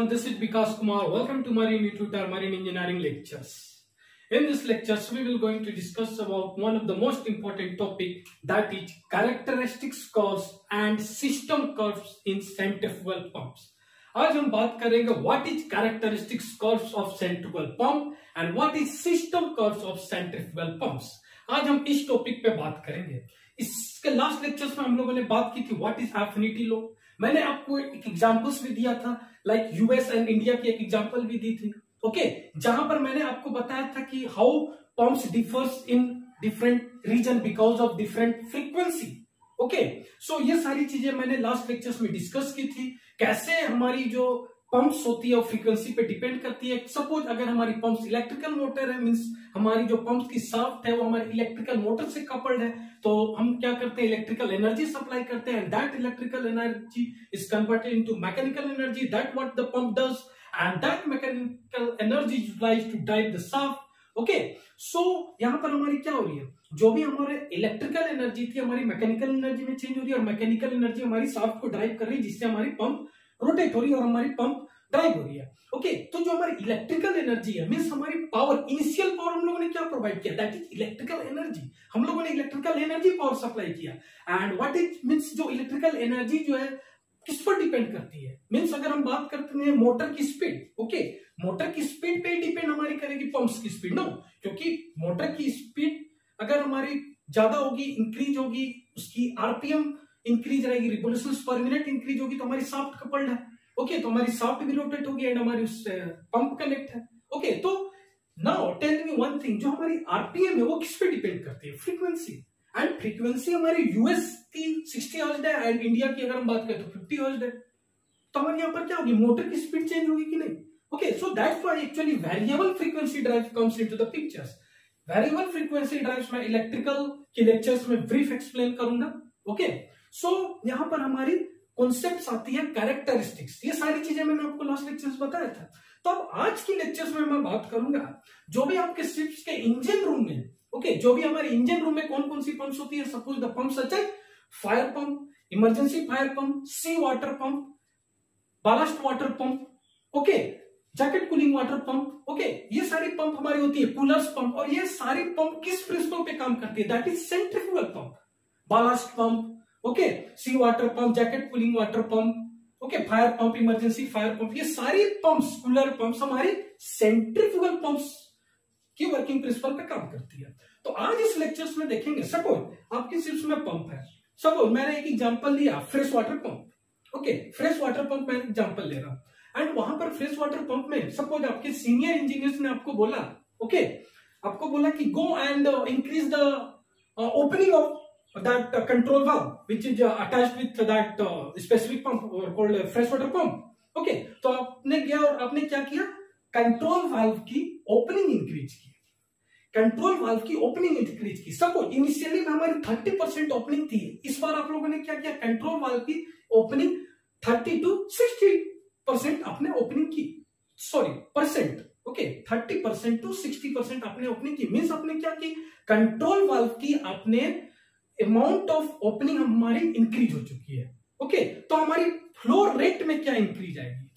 everyone, this is Vikas Kumar. Welcome to Marine Institute Marine Engineering Lectures. In this lectures, we will going to discuss about one of the most important topic that is characteristics curves and system curves in centrifugal pumps. आज हम बात करेंगे what is characteristics curves of centrifugal pump and what is system curves of centrifugal pumps आज हम इस topic पे बात करेंगे इसके लास्ट लेक्चर्स में हम लोगों ने बात की थी व्हाट इज एफिनिटी लॉ मैंने आपको एक एग्जांपल्स भी दिया था लाइक यूएस एंड इंडिया की एक एग्ज़ाम्पल भी दी थी। Okay okay? जहाँ पर मैंने आपको बताया था कि how pumps differs in different region because of different frequency okay so ये सारी चीज़ें मैंने लास्ट लेक्चर्स में डिस्कस की थी। कैसे हमारी जो पंप्स होती है वो फ्रीक्वेंसी पे डिपेंड करती है। सपोज़ अगर हमारी पंप्स इलेक्ट्रिकल मोटर है मींस हमारी जो पंप्स की साफ्ट है, वो हमारी इलेक्ट्रिकल मोटर से कपल्ड है। तो हम क्या करते हैं? इलेक्ट्रिकल एनर्जी सप्लाई करते हैं। That electrical energy is converted into mechanical energy that what the pump does and that mechanical energy utilise to drive the shaft okay so यहाँ पर हमारी क्या हो रही है? जो भी हमारे इलेक्ट्रिकल एनर्जी थी, हमारी मैकेनिकल एनर्जी में चेंज हो रही है, और मैकेनिकल एनर्जी हमारी साफ्ट को ड्राइव कर रही है, जिससे हमारी पंप रोटेट हो रही है और हमारी पंप ड्राइव हो रही है। ओके तो जो हमारी इलेक्ट्रिकल एनर्जी है मीन्स हमारी पावर इनिशियल पावर हम लोगों ने क्या प्रोवाइड किया? दैट इज़ इलेक्ट्रिकल एनर्जी हम लोगों ने इलेक्ट्रिकल एनर्जी पावर सप्लाई किया। एंड व्हाट इज़ मीन्स जो इलेक्ट्रिकल एनर्जी जो है, किस पर डिपेंड करती है? मीन्स अगर हम बात करते हैं मोटर की स्पीड ओके मोटर की स्पीड पे डिपेंड हमारी करेगी पंप्स की स्पीड नो क्योंकि मोटर की स्पीड अगर हमारी ज़्यादा होगी इंक्रीज होगी, उसकी आरपीएम इंक्रीज रहेगी रिवोल्यूशन पर मिनट इंक्रीज होगी तो हमारी सॉफ्ट कपल्ड है। ओके तो हमारी सॉफ्ट भी रोटेट होगी एंड हमारी उस पंप कनेक्ट है। ओके तो now tell me one thing जो हमारी आरपीएम है, वो किस पे डिपेंड करती है? फ्रीक्वेंसी एंड फ्रीक्वेंसी हमारी यूएस की सिक्सटी हर्ज है एंड इंडिया की अगर हम बात करें तो फिफ्टी हर्ज है। तो हमारे यहाँ पर क्या होगी? मोटर की स्पीड चेंज होगी कि नहीं? Okay so that's why actually variable frequency drive comes into the pictures variable frequency drives में इलेक्ट्रिकल के लेक्चर्स में ब्रीफ एक्सप्लेन करूँगा। ओके सो so, यहाँ पर हमारी कॉन्सेप्ट आती है कैरेक्टरिस्टिक्स ये सारी चीज़ें मैंने आपको लास्ट लेक्चर्स बताया था। तो अब आज की लेक्चर्स में मैं बात करूँगा जो भी आपके शिप्स के इंजन रूम में ओके okay, जो भी हमारे इंजन रूम में कौन कौन सी पंप्स होती है suppose the pump such fire pump emergency fire pump sea water pump ballast water pump okay jacket cooling water pump okay ये सारी पंप हमारी होती है कूलर्स पंप और ये सारी पंप किस प्रिंसिपल पे काम करती है? That is centrifugal pump ballast pump okay sea water pump jacket cooling water pump okay fire pump emergency fire pump ये सारी पंप्स कूलर पंप्स हमारी सेंट्रिफ्यूगल पंप्स की वर्किंग प्रिंसिपल पे काम करती है। तो आज इस लेक्चर्स में देखेंगे सपोज़ आपकी सिर्फ़ में पंप है। सपोज़ मैंने एक एग्जांपल लिया fresh water pump okay fresh water pump मैं एग्जांपल ले रहा एंड वहाँ पर फ्रेश वाटर पंप में सपोज़ आपके सीनियर इंजीनियर्स ने आपको बोला ओके okay, आपको बोला कि go and increase the opening of that control valve which is attached with that specific pump called fresh water pump okay तो आपने गया और आपने क्या किया कंट्रोल वाल्व की ओपनिंग इंक्रीज की कंट्रोल वाल्व की ओपनिंग इंक्रीज की। सपोज़ इनिशियली में हमारी थर्टी परसेंट ओपनिंग थी। इस बार आप लोगों ने क्या किया? कंट्रोल वाल्व की opening thirty to sixty percent आपने ओपनिंग की। Sorry percent okay thirty percent to sixty percent आपने ओपनिंग की। मीन्स आपने क्या की? कंट्रोल वाल्व की आपने अमाउंट ऑफ़ ओपनिंग हमारी इंक्रीज हो चुकी है। ओके okay, तो हमारी फ्लो रेट में क्या इंक्रीज आएगी?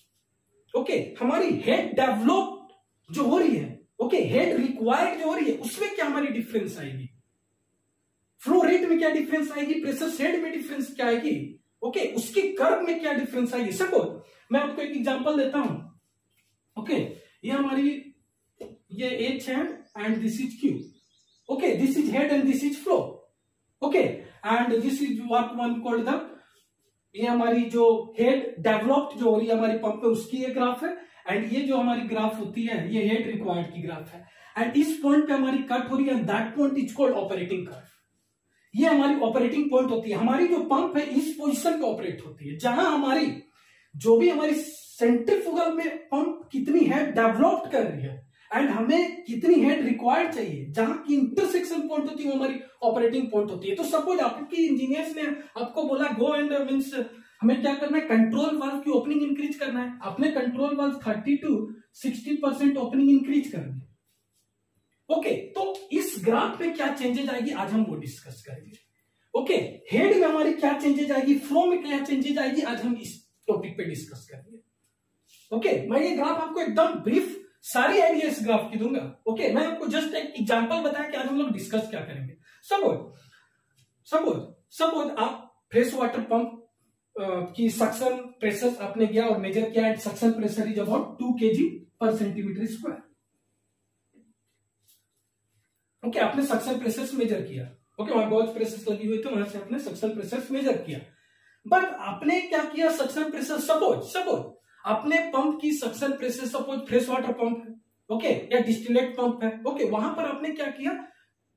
ओके okay, हमारी हेड डेवलप जो हो रही है ओके हेड रिक्वायर्ड जो हो रही है उसमें क्या हमारी डिफरेंस आएगी? फ्लो रेट में क्या डिफरेंस आएगी? प्रेशर सेड में डिफरेंस क्या आएगी? ओके okay, उसकी कर्व में क्या डिफरेंस आएगी? सपोज़ मैं आपको एक एग्जांपल देता हूँ। ओके ये हमारी ये एच है and this is Q okay this is head and this is flow okay and this is what one called the ये हमारी जो हेड डेवलप्ड जो हो रही है हमारी पंप पे उसकी ये ग्राफ है एंड ये जो हमारी ग्राफ होती है, ये हेड रिक्वायर्ड की ग्राफ है। एंड इस पॉइंट पे हमारी कट हो रही है that point is called operating curve ये हमारी ऑपरेटिंग पॉइंट होती है। हमारी जो पंप है, इस पोजिशन पे ऑपरेट होती है। जहाँ हमारी, जो भी हमारी सेंट्रिफुगल में पंप कितनी है डेवलप्ड कर रही है एंड हमें कितनी हेड रिक्वायर्ड चाहिए? जहाँ की इंटरसेक्शन पॉइंट होती है हमारी ऑपरेटिंग पॉइंट होती है। तो सपोज़ आपकी इंजीनियर्स ने आपको बोला गो एंड मीन्स हमें क्या करना है? कंट्रोल वाल्व की ओपनिंग इंक्रीज करना है। अपने control valve thirty to sixty percent opening increase करनी ओके तो इस ग्राफ पे क्या चेंजेस आएगी? आज हम वो डिस्कस करेंगे। ओके हेड में हमारी क्या चेंजेज आएगी? फ्लो में क्या चेंजेज आएगी? आज हम इस टॉपिक पे डिस्कस करेंगे। ओके मैं ये ग्राफ आपको एकदम ब्रीफ सारी आइडिया इस ग्राफ की दूँगा ओके मैं आपको जस्ट एक एग्जांपल बताया कि आज हम लोग डिस्कस क्या करेंगे। सपोज़ सपोज़ सपोज़ आप फ्रेश वाटर पंप की सक्शन प्रेशर आपने किया और मेजर किया and suction pressure is about two K G per centimetre square okay आपने सक्शन प्रेशर मेजर किया। ओके वहाँ बहुत प्रेशर लगी हुई थी, वहाँ से आपने सक्शन प्रेशर मेजर किया। बट आपने क्या किया सक्शन प्रेशर सपोज़ सपोज़ आपने पंप की suction pressure suppose fresh water pump है ओके या डिस्टिलेट पंप है ओके वहाँ पर आपने क्या किया?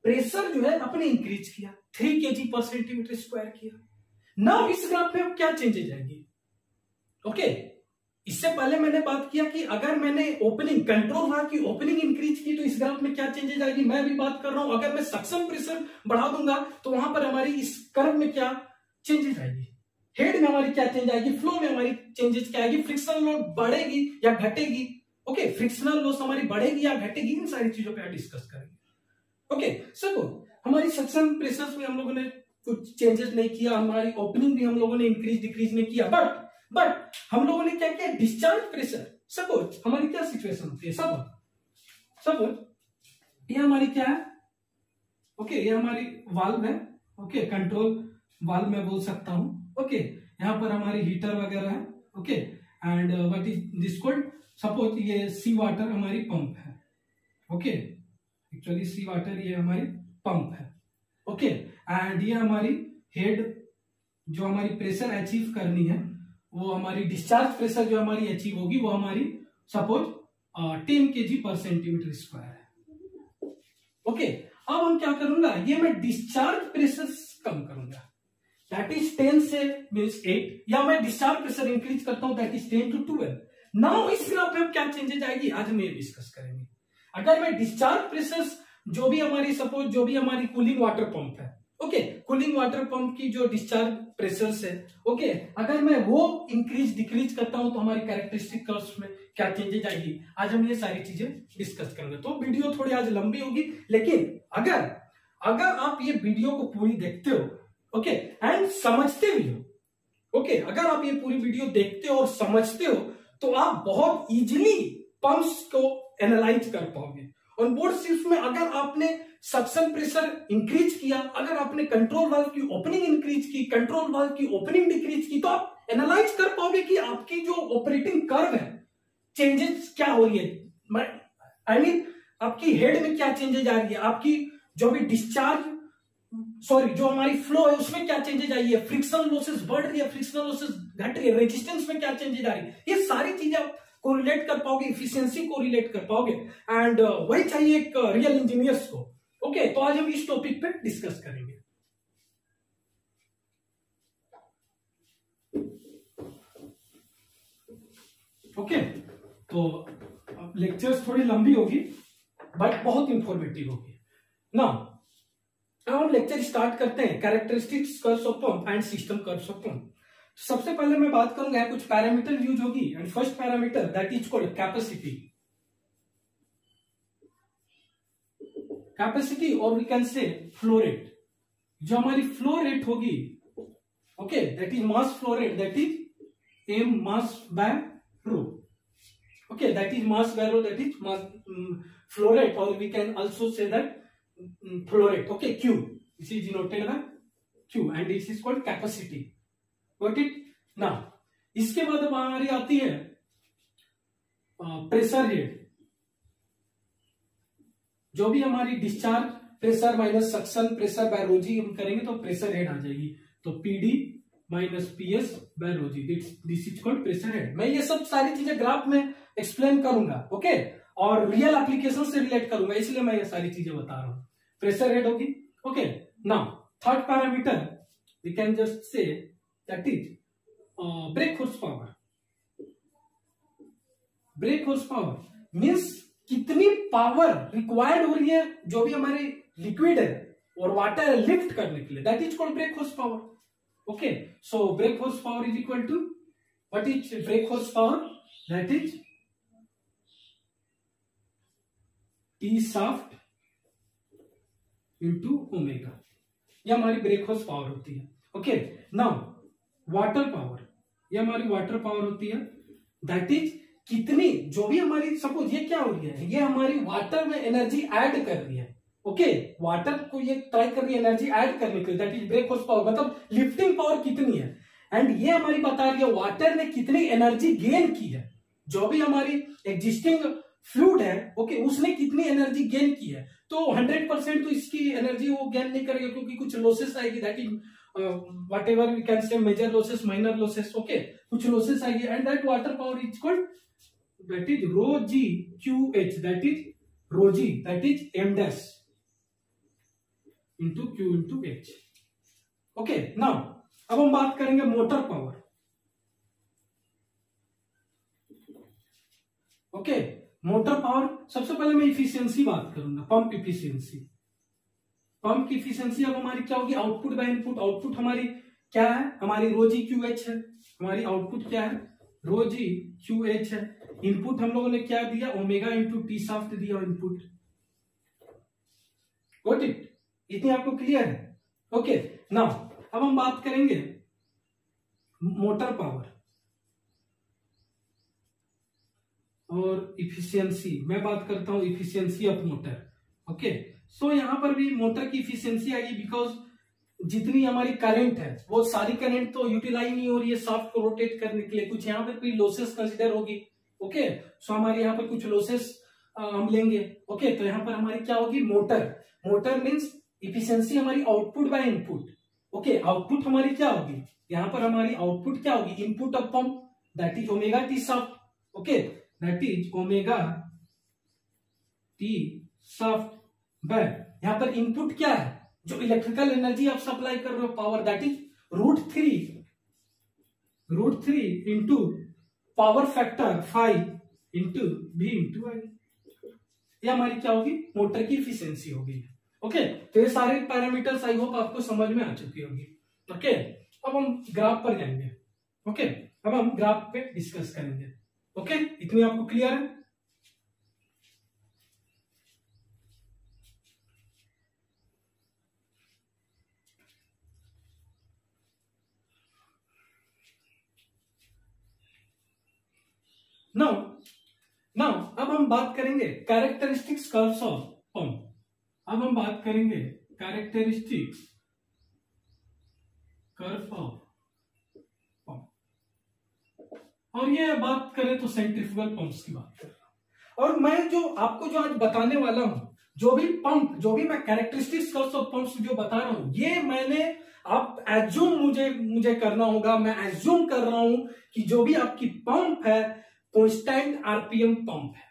प्रेशर जो है आपने इंक्रीज किया three K G per centimetre square किया। नाउ इस ग्राफ में क्या चेंजेज आएगी? ओके इससे पहले मैंने बात किया कि अगर मैंने ओपनिंग कंट्रोल वहाँ की ओपनिंग इंक्रीज की तो इस ग्राफ में क्या चेंजेज आएगी? मैं भी बात कर रहा हूँ, अगर मैं सक्शन प्रेशर बढ़ा दूँगा तो वहाँ पर हमारी इस कर्व में क्या चेंजेज आएगी? हेड में हमारी क्या चेंज आएगी? फ्लो में हमारी चेंजेस क्या आएगी? फ्रिक्शनल लोड बढ़ेगी या घटेगी? ओके फ्रिक्शनल लॉस हमारी बढ़ेगी या घटेगी? इन सारी चीज़ों पे डिस्कस करेंगे। ओके सको हमारी सक्शन प्रेशर में हम लोगों ने कुछ चेंजेस नहीं किया, हमारी ओपनिंग भी हम लोगों ने इंक्रीज डिक्रीज नहीं किया। बट बट हम लोगों ने क्या किया? डिस्चार्ज प्रेशर सपोज़ हमारी क्या सिचुएशन होती है सपोज़ ये हमारी क्या है? ओके ये हमारी वाल्व है। ओके कंट्रोल वाल्व में बोल सकता हूँ। ओके यहाँ पर हमारी हीटर वगैरह है okay and what is this called suppose ये सी वाटर हमारी पंप है ओके एक्चुअली सी वाटर ये हमारी पंप है ओके एंड ये हमारी हेड जो हमारी प्रेशर अचीव करनी है वो हमारी डिस्चार्ज प्रेशर जो हमारी अचीव होगी वो हमारी suppose ten K G per centimetre square है ओके okay, अब हम क्या करूँगा? ये मैं डिस्चार्ज प्रेशर कम करूँगा। दैट इज़ टेन से मीन्स एट या मैं डिस्चार्ज प्रेशर इंक्रीज करता हूँ that is ten to twelve now इस ग्राफ में क्या चेंजेज आएगी? आज हम ये डिस्कस करेंगे। अगर मैं डिस्चार्ज प्रेशर जो भी हमारी सपोज़ जो भी हमारी कूलिंग वाटर पंप है ओके कूलिंग वाटर पंप की जो डिस्चार्ज प्रेशर है ओके okay, अगर मैं वो इंक्रीज डिक्रीज करता हूँ तो हमारी कैरेक्टरिस्टिक कर्व्स में क्या चेंजेज आएगी? आज हम ये सारी चीज़ें डिस्कस करेंगे। तो वीडियो थोड़ी आज लंबी होगी लेकिन अगर अगर आप ये वीडियो को पूरी देखते हो ओके एंड समझते भी हो। ओके अगर आप ये पूरी वीडियो देखते हो और समझते हो तो आप बहुत इजीली पंप्स को एनालाइज कर पाओगे। ऑन बोर्ड सिर्फ़ में अगर आपने सक्शन प्रेशर इंक्रीज किया, अगर आपने कंट्रोल वाल्व की ओपनिंग इंक्रीज की कंट्रोल वाल्व की ओपनिंग डिक्रीज की तो आप एनालाइज कर पाओगे कि आपकी जो ऑपरेटिंग कर्व है चेंजेस क्या हो रही है। आई मीन आपकी हेड में क्या चेंजेज आ रही है? आपकी जो भी डिस्चार्ज सॉरी जो हमारी फ्लो है उसमें क्या चेंजेज आई है? फ्रिक्शन लॉसेस बढ़ रही है फ्रिक्शनल लॉसेस घट रही है। रेजिस्टेंस में क्या चेंजेज आ रही है? ये सारी चीज़ें आप को रिलेट कर पाओगे इफिशियंसी को रिलेट कर पाओगे। एंड uh, वही चाहिए एक रियल uh, इंजीनियर्स को। ओके okay, तो आज हम इस टॉपिक पे डिस्कस करेंगे। ओके okay, तो लेक्चर्स थोड़ी लंबी होगी बट बहुत इंफॉर्मेटिव होगी। ना हम लेक्चर स्टार्ट करते हैं। Characteristics curves of pump and system curves of pump सबसे पहले मैं बात करूँगा कुछ पैरामीटर यूज़ होगी। And first parameter that is called capacity capacity और we can say flow rate जो हमारी फ्लो रेट होगी okay that is mass flow rate that is M mass by rho okay that is mass by rho that is mass flow rate और we can also say that flow rate okay, q. This is denoted by q. And this is called capacity. Got it? Now, इसके बाद हमारी आती है pressure head जो भी हमारी discharge pressure minus suction pressure by rho g हम करेंगे तो प्रेशर हेड आ जाएगी। तो PD minus PS by rho g this is called pressure head मैं ये सब सारी चीज़ें ग्राफ में एक्सप्लेन करूँगा ओके और रियल एप्लीकेशन से रिलेट करूँगा, इसलिए मैं ये सारी चीज़ें बता रहा हूँ। Pressure head होगी। Okay now third parameter we can just say that is uh, brake horsepower. Brake horse power means कितनी पावर रिक्वायर्ड हो रही है जो भी हमारे लिक्विड है और वाटर लिफ्ट करने के लिए। That is called brake horse power okay so brake horse power is equal to what is brake horse power that is T shaft into omega ये हमारी ब्रेक हॉर्स पावर होती है। Okay now water power ये हमारी water power होती है। That is कितनी जो भी हमारी सपोज़ ये क्या हो रही है? ये हमारी वाटर में एनर्जी ऐड कर रही है। ओके okay, वाटर को ये ट्राई कर रही है एनर्जी ऐड करने के लिए। That is brake horse power मतलब लिफ्टिंग पावर कितनी है? एंड ये हमारी बता रही है वाटर ने कितनी एनर्जी गेन की है? जो भी हमारी एग्जिस्टिंग फ्लूड है ओके okay, उसने कितनी एनर्जी गेन की है? तो 100 परसेंट तो इसकी एनर्जी वो गेन नहीं करेगा क्योंकि कुछ लॉसेस आएगी that is whatever we can say major losses minor losses okay कुछ लॉसेस आएगी and that water power is called that is rho G Q H that is rho G that is M dash into Q into H okay now अब हम बात करेंगे motor power okay motor power, सबसे पहले मैं efficiency बात करूँगा pump efficiency pump की इफिशियंसी अब हमारी क्या होगी? आउटपुट बाय इनपुट आउटपुट हमारी क्या है? हमारी रोजी क्यू एच है। हमारी आउटपुट क्या है? रोजी क्यू एच है। इनपुट हम लोगों ने क्या दिया? ओमेगा इंटू टी साफ्ट दिया इनपुट गोट इट इतनी आपको क्लियर है? ओके नाउ अब हम बात करेंगे मोटर पावर और इफिशियंसी मैं बात करता हूँ efficiency of motor okay so यहाँ पर भी मोटर की इफिशियंसी आएगी बिकॉज़ जितनी हमारी करंट है, वो सारी करंट तो यूटिलाइज नहीं हो रही है सॉफ्ट को रोटेट करने के लिए। कुछ यहाँ पर कोई लॉसेस कंसिडर होगी ओके सो हमारे यहाँ पर कुछ लॉसेस हम लेंगे ओके तो यहाँ पर हमारी क्या होगी? मोटर मोटर मीन्स इफिशियंसी हमारी output by input okay output हमारी क्या होगी? यहाँ पर हमारी आउटपुट क्या होगी? Input of pump that is omega T shaft okay that is omega T shaft by यहाँ पर इनपुट क्या है? जो इलेक्ट्रिकल एनर्जी आप सप्लाई कर रहे हो power that is root three root three into power factor five into V into I ये हमारी क्या होगी? मोटर की इफिशियंसी होगी। ओके तो ये सारे पैरामीटर्स आई होप आपको समझ में आ चुकी होगी। ओके अब हम ग्राफ पर जाएँगे। ओके अब हम ग्राफ पे डिस्कस करेंगे। ओके? इतनी आपको क्लियर है? नाउ नाउ अब हम बात करेंगे कैरेक्टरिस्टिक्स कर्व्स ऑफ़ पंप अब हम बात करेंगे कैरेक्टरिस्टिक्स कर्व ऑफ़ पंप और ये बात करें तो सेंट्रिफ्यूगल पंप्स की बात कर। रहा हूँ और मैं जो आपको जो आज बताने वाला हूँ, जो भी पंप जो भी मैं कैरेक्टरिस्टिक्स ऑफ़ पंप्स जो बता रहा हूँ, ये मैंने आप एज्यूम मुझे मुझे करना होगा, मैं एज्यूम कर रहा हूँ कि जो भी आपकी पंप है कॉन्स्टेंट आरपीएम पंप है।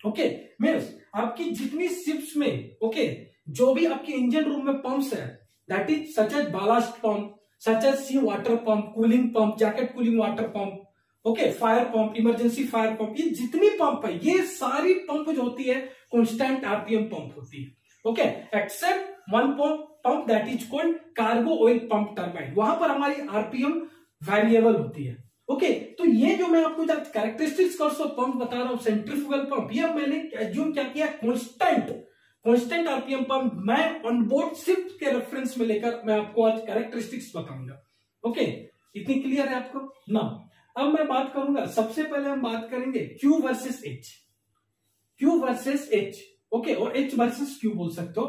ओके मीन्स आपकी जितनी शिप्स में ओके जो भी आपके इंजन रूम में पंप्स है that is such as ballast pump such as sea water pump cooling pump jacket cooling water pump okay fire pump emergency fire pump ये जितनी पंप है ये सारी पंप जो होती है कॉन्स्टेंट आरपीएम पंप होती है। Okay except one pump pump that is called cargo oil pump turbine वहाँ पर हमारी आरपीएम वेरिएबल होती है। ओके okay, तो ये जो मैं आपको कैरेक्टरिस्टिक्स कर्व्स ऑफ़ पंप बता रहा हूँ सेंट्रिफ्यूगल पंप ये मैंने एज्यूम क्या किया कांस्टेंट कांस्टेंट आरपीएम पंप मैं ऑन बोर्ड शिफ्ट के रेफरेंस में लेकर मैं आपको आज कैरेक्टरिस्टिक्स बताऊँगा। ओके okay, इतनी क्लियर है आपको? ना अब मैं बात करूँगा, सबसे पहले हम बात करेंगे Q versus H Q versus H okay और एच वर्सेस क्यू बोल सकते हो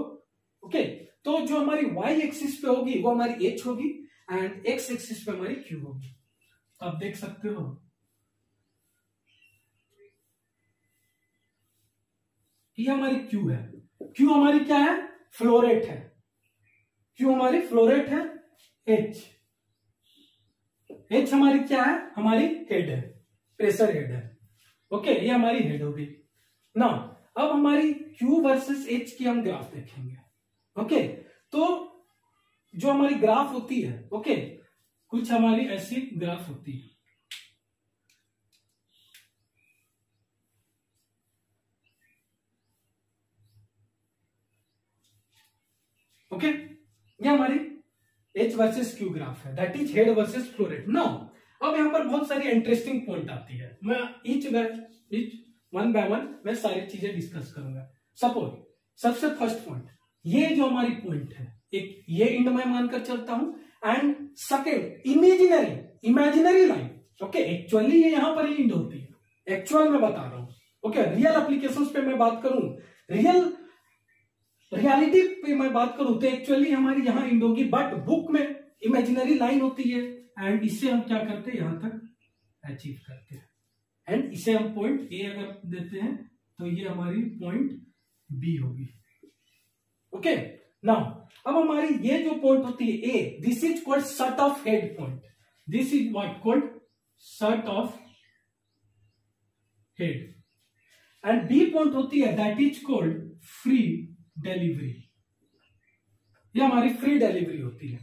ओके तो जो हमारी वाई एक्सिस पे होगी, वो हमारी एच होगी एंड एक्स एक्सिस पे हमारी क्यू होगी। तो आप देख सकते हो। ये हमारी क्यू है। क्यू हमारी क्या है? फ्लोरेट है। क्यू हमारी फ्लोरेट है एच एच हमारी क्या है? हमारी हेड है। प्रेशर हेड है। ओके ये हमारी हेड होगी। ना अब हमारी क्यू वर्सेस एच की हम ग्राफ देखेंगे। ओके तो जो हमारी ग्राफ होती है ओके कुछ हमारी ऐसी ग्राफ होती है। ओके ये हमारी एच वर्सेस क्यू ग्राफ है। That is head versus flow rate now अब यहाँ पर बहुत सारी इंटरेस्टिंग पॉइंट आती है। मैं each each one by one मैं सारी चीज़ें डिस्कस करूँगा। सपोज़ सबसे फ़र्स्ट पॉइंट ये जो हमारी पॉइंट है, एक ये इंड मैं मानकर चलता हूँ and second imaginary imaginary line okay actually ये यहाँ पर इंड होती है। एक्चुअल में बता रहा हूँ। ओके रियल एप्लीकेशंस पे मैं बात करूँ। रियल रियलिटी पे मैं बात करूँ तो एक्चुअली हमारी यहाँ इंड होगी बट बुक में इमेजिनरी लाइन होती है। एंड इससे हम क्या करते हैं? यहाँ तक अचीव करते हैं। एंड इसे हम पॉइंट ए अगर देते हैं तो ये हमारी पॉइंट बी होगी। ओके नाउ अब हमारी ये जो पॉइंट होती है A this is called shut off head point this is what called shut off head and B point होती है that is called free delivery ये हमारी फ्री डिलीवरी होती है।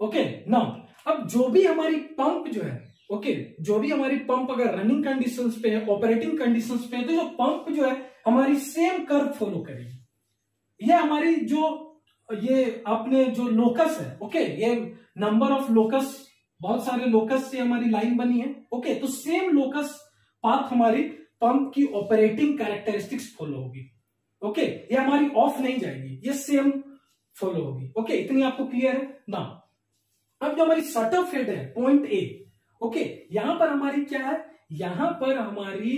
ओके नाउ अब जो भी हमारी पंप जो है ओके okay, जो भी हमारी पंप अगर रनिंग कंडीशंस पे है ऑपरेटिंग कंडीशंस पे है तो जो पंप जो है हमारी सेम कर्व फॉलो करेगी। ये हमारी जो ये आपने जो लोकस है ओके okay, ये नंबर ऑफ़ लोकस बहुत सारे लोकस से हमारी लाइन बनी है ओके okay, तो सेम लोकस पाथ हमारी पंप की ऑपरेटिंग कैरेक्टरिस्टिक्स फॉलो होगी। ओके ये हमारी ऑफ़ नहीं जाएगी, ये सेम फॉलो होगी। ओके इतनी आपको क्लियर है? ना अब जो हमारी सट ऑफ़ हेड है पॉइंट ए ओके यहाँ पर हमारी क्या है? यहाँ पर हमारी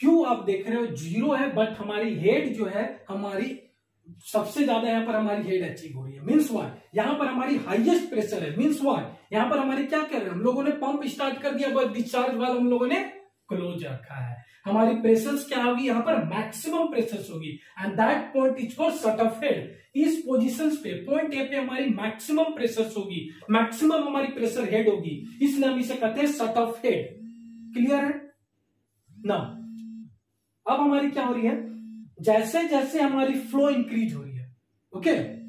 क्यू आप देख रहे हो ज़ीरो है बट हमारी हेड जो है, हमारी सबसे ज़्यादा यहाँ पर हमारी हेड अचीव हो रही है। मीन्स वाट यहाँ पर हमारी हाईएस्ट प्रेशर है। मीन्स वाट यहाँ पर हमारे क्या कर रहे हैं? हम लोगों ने पंप स्टार्ट कर दिया बस डिस्चार्ज वाला हम लोगों ने क्लोज रखा है। हमारी प्रेशर क्या होगी? यहाँ पर मैक्सिमम प्रेशर होगी। And that point is for shut off head इस पोजीशन पे पॉइंट ए पे हमारी मैक्सिमम प्रेशर होगी। मैक्सिमम हमारी प्रेशर हेड होगी। इसलिए हम इसे कहते हैं सट ऑफ़ हेड क्लियर है? ना अब हमारी क्या हो रही है? जैसे जैसे हमारी फ्लो इंक्रीज हो रही है। Okay okay?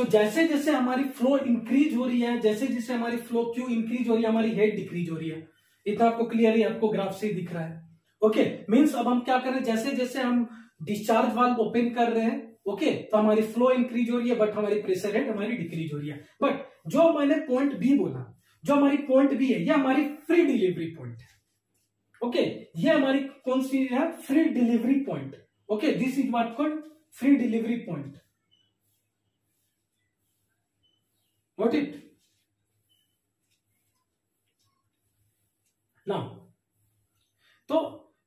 सो so, जैसे जैसे हमारी फ्लो इंक्रीज हो रही है जैसे जैसे हमारी फ्लो क्यू इंक्रीज हो रही है हमारी हेड डिक्रीज हो रही है। इतना आपको क्लियरली आपको ग्राफ से दिख रहा है। ओके okay, मीन्स अब हम क्या कर रहे हैं? जैसे जैसे हम डिस्चार्ज वाल्व ओपन कर रहे हैं ओके okay, तो हमारी फ्लो इंक्रीज हो रही है बट हमारी प्रेशर हेड हमारी डिक्रीज हो रही है। बट जो मैंने पॉइंट बी बोला जो हमारी पॉइंट बी है ये हमारी फ्री डिलीवरी पॉइंट है। ओके ये हमारी कौन सी है? Free delivery point okay this is what called free delivery point Got it? Now, तो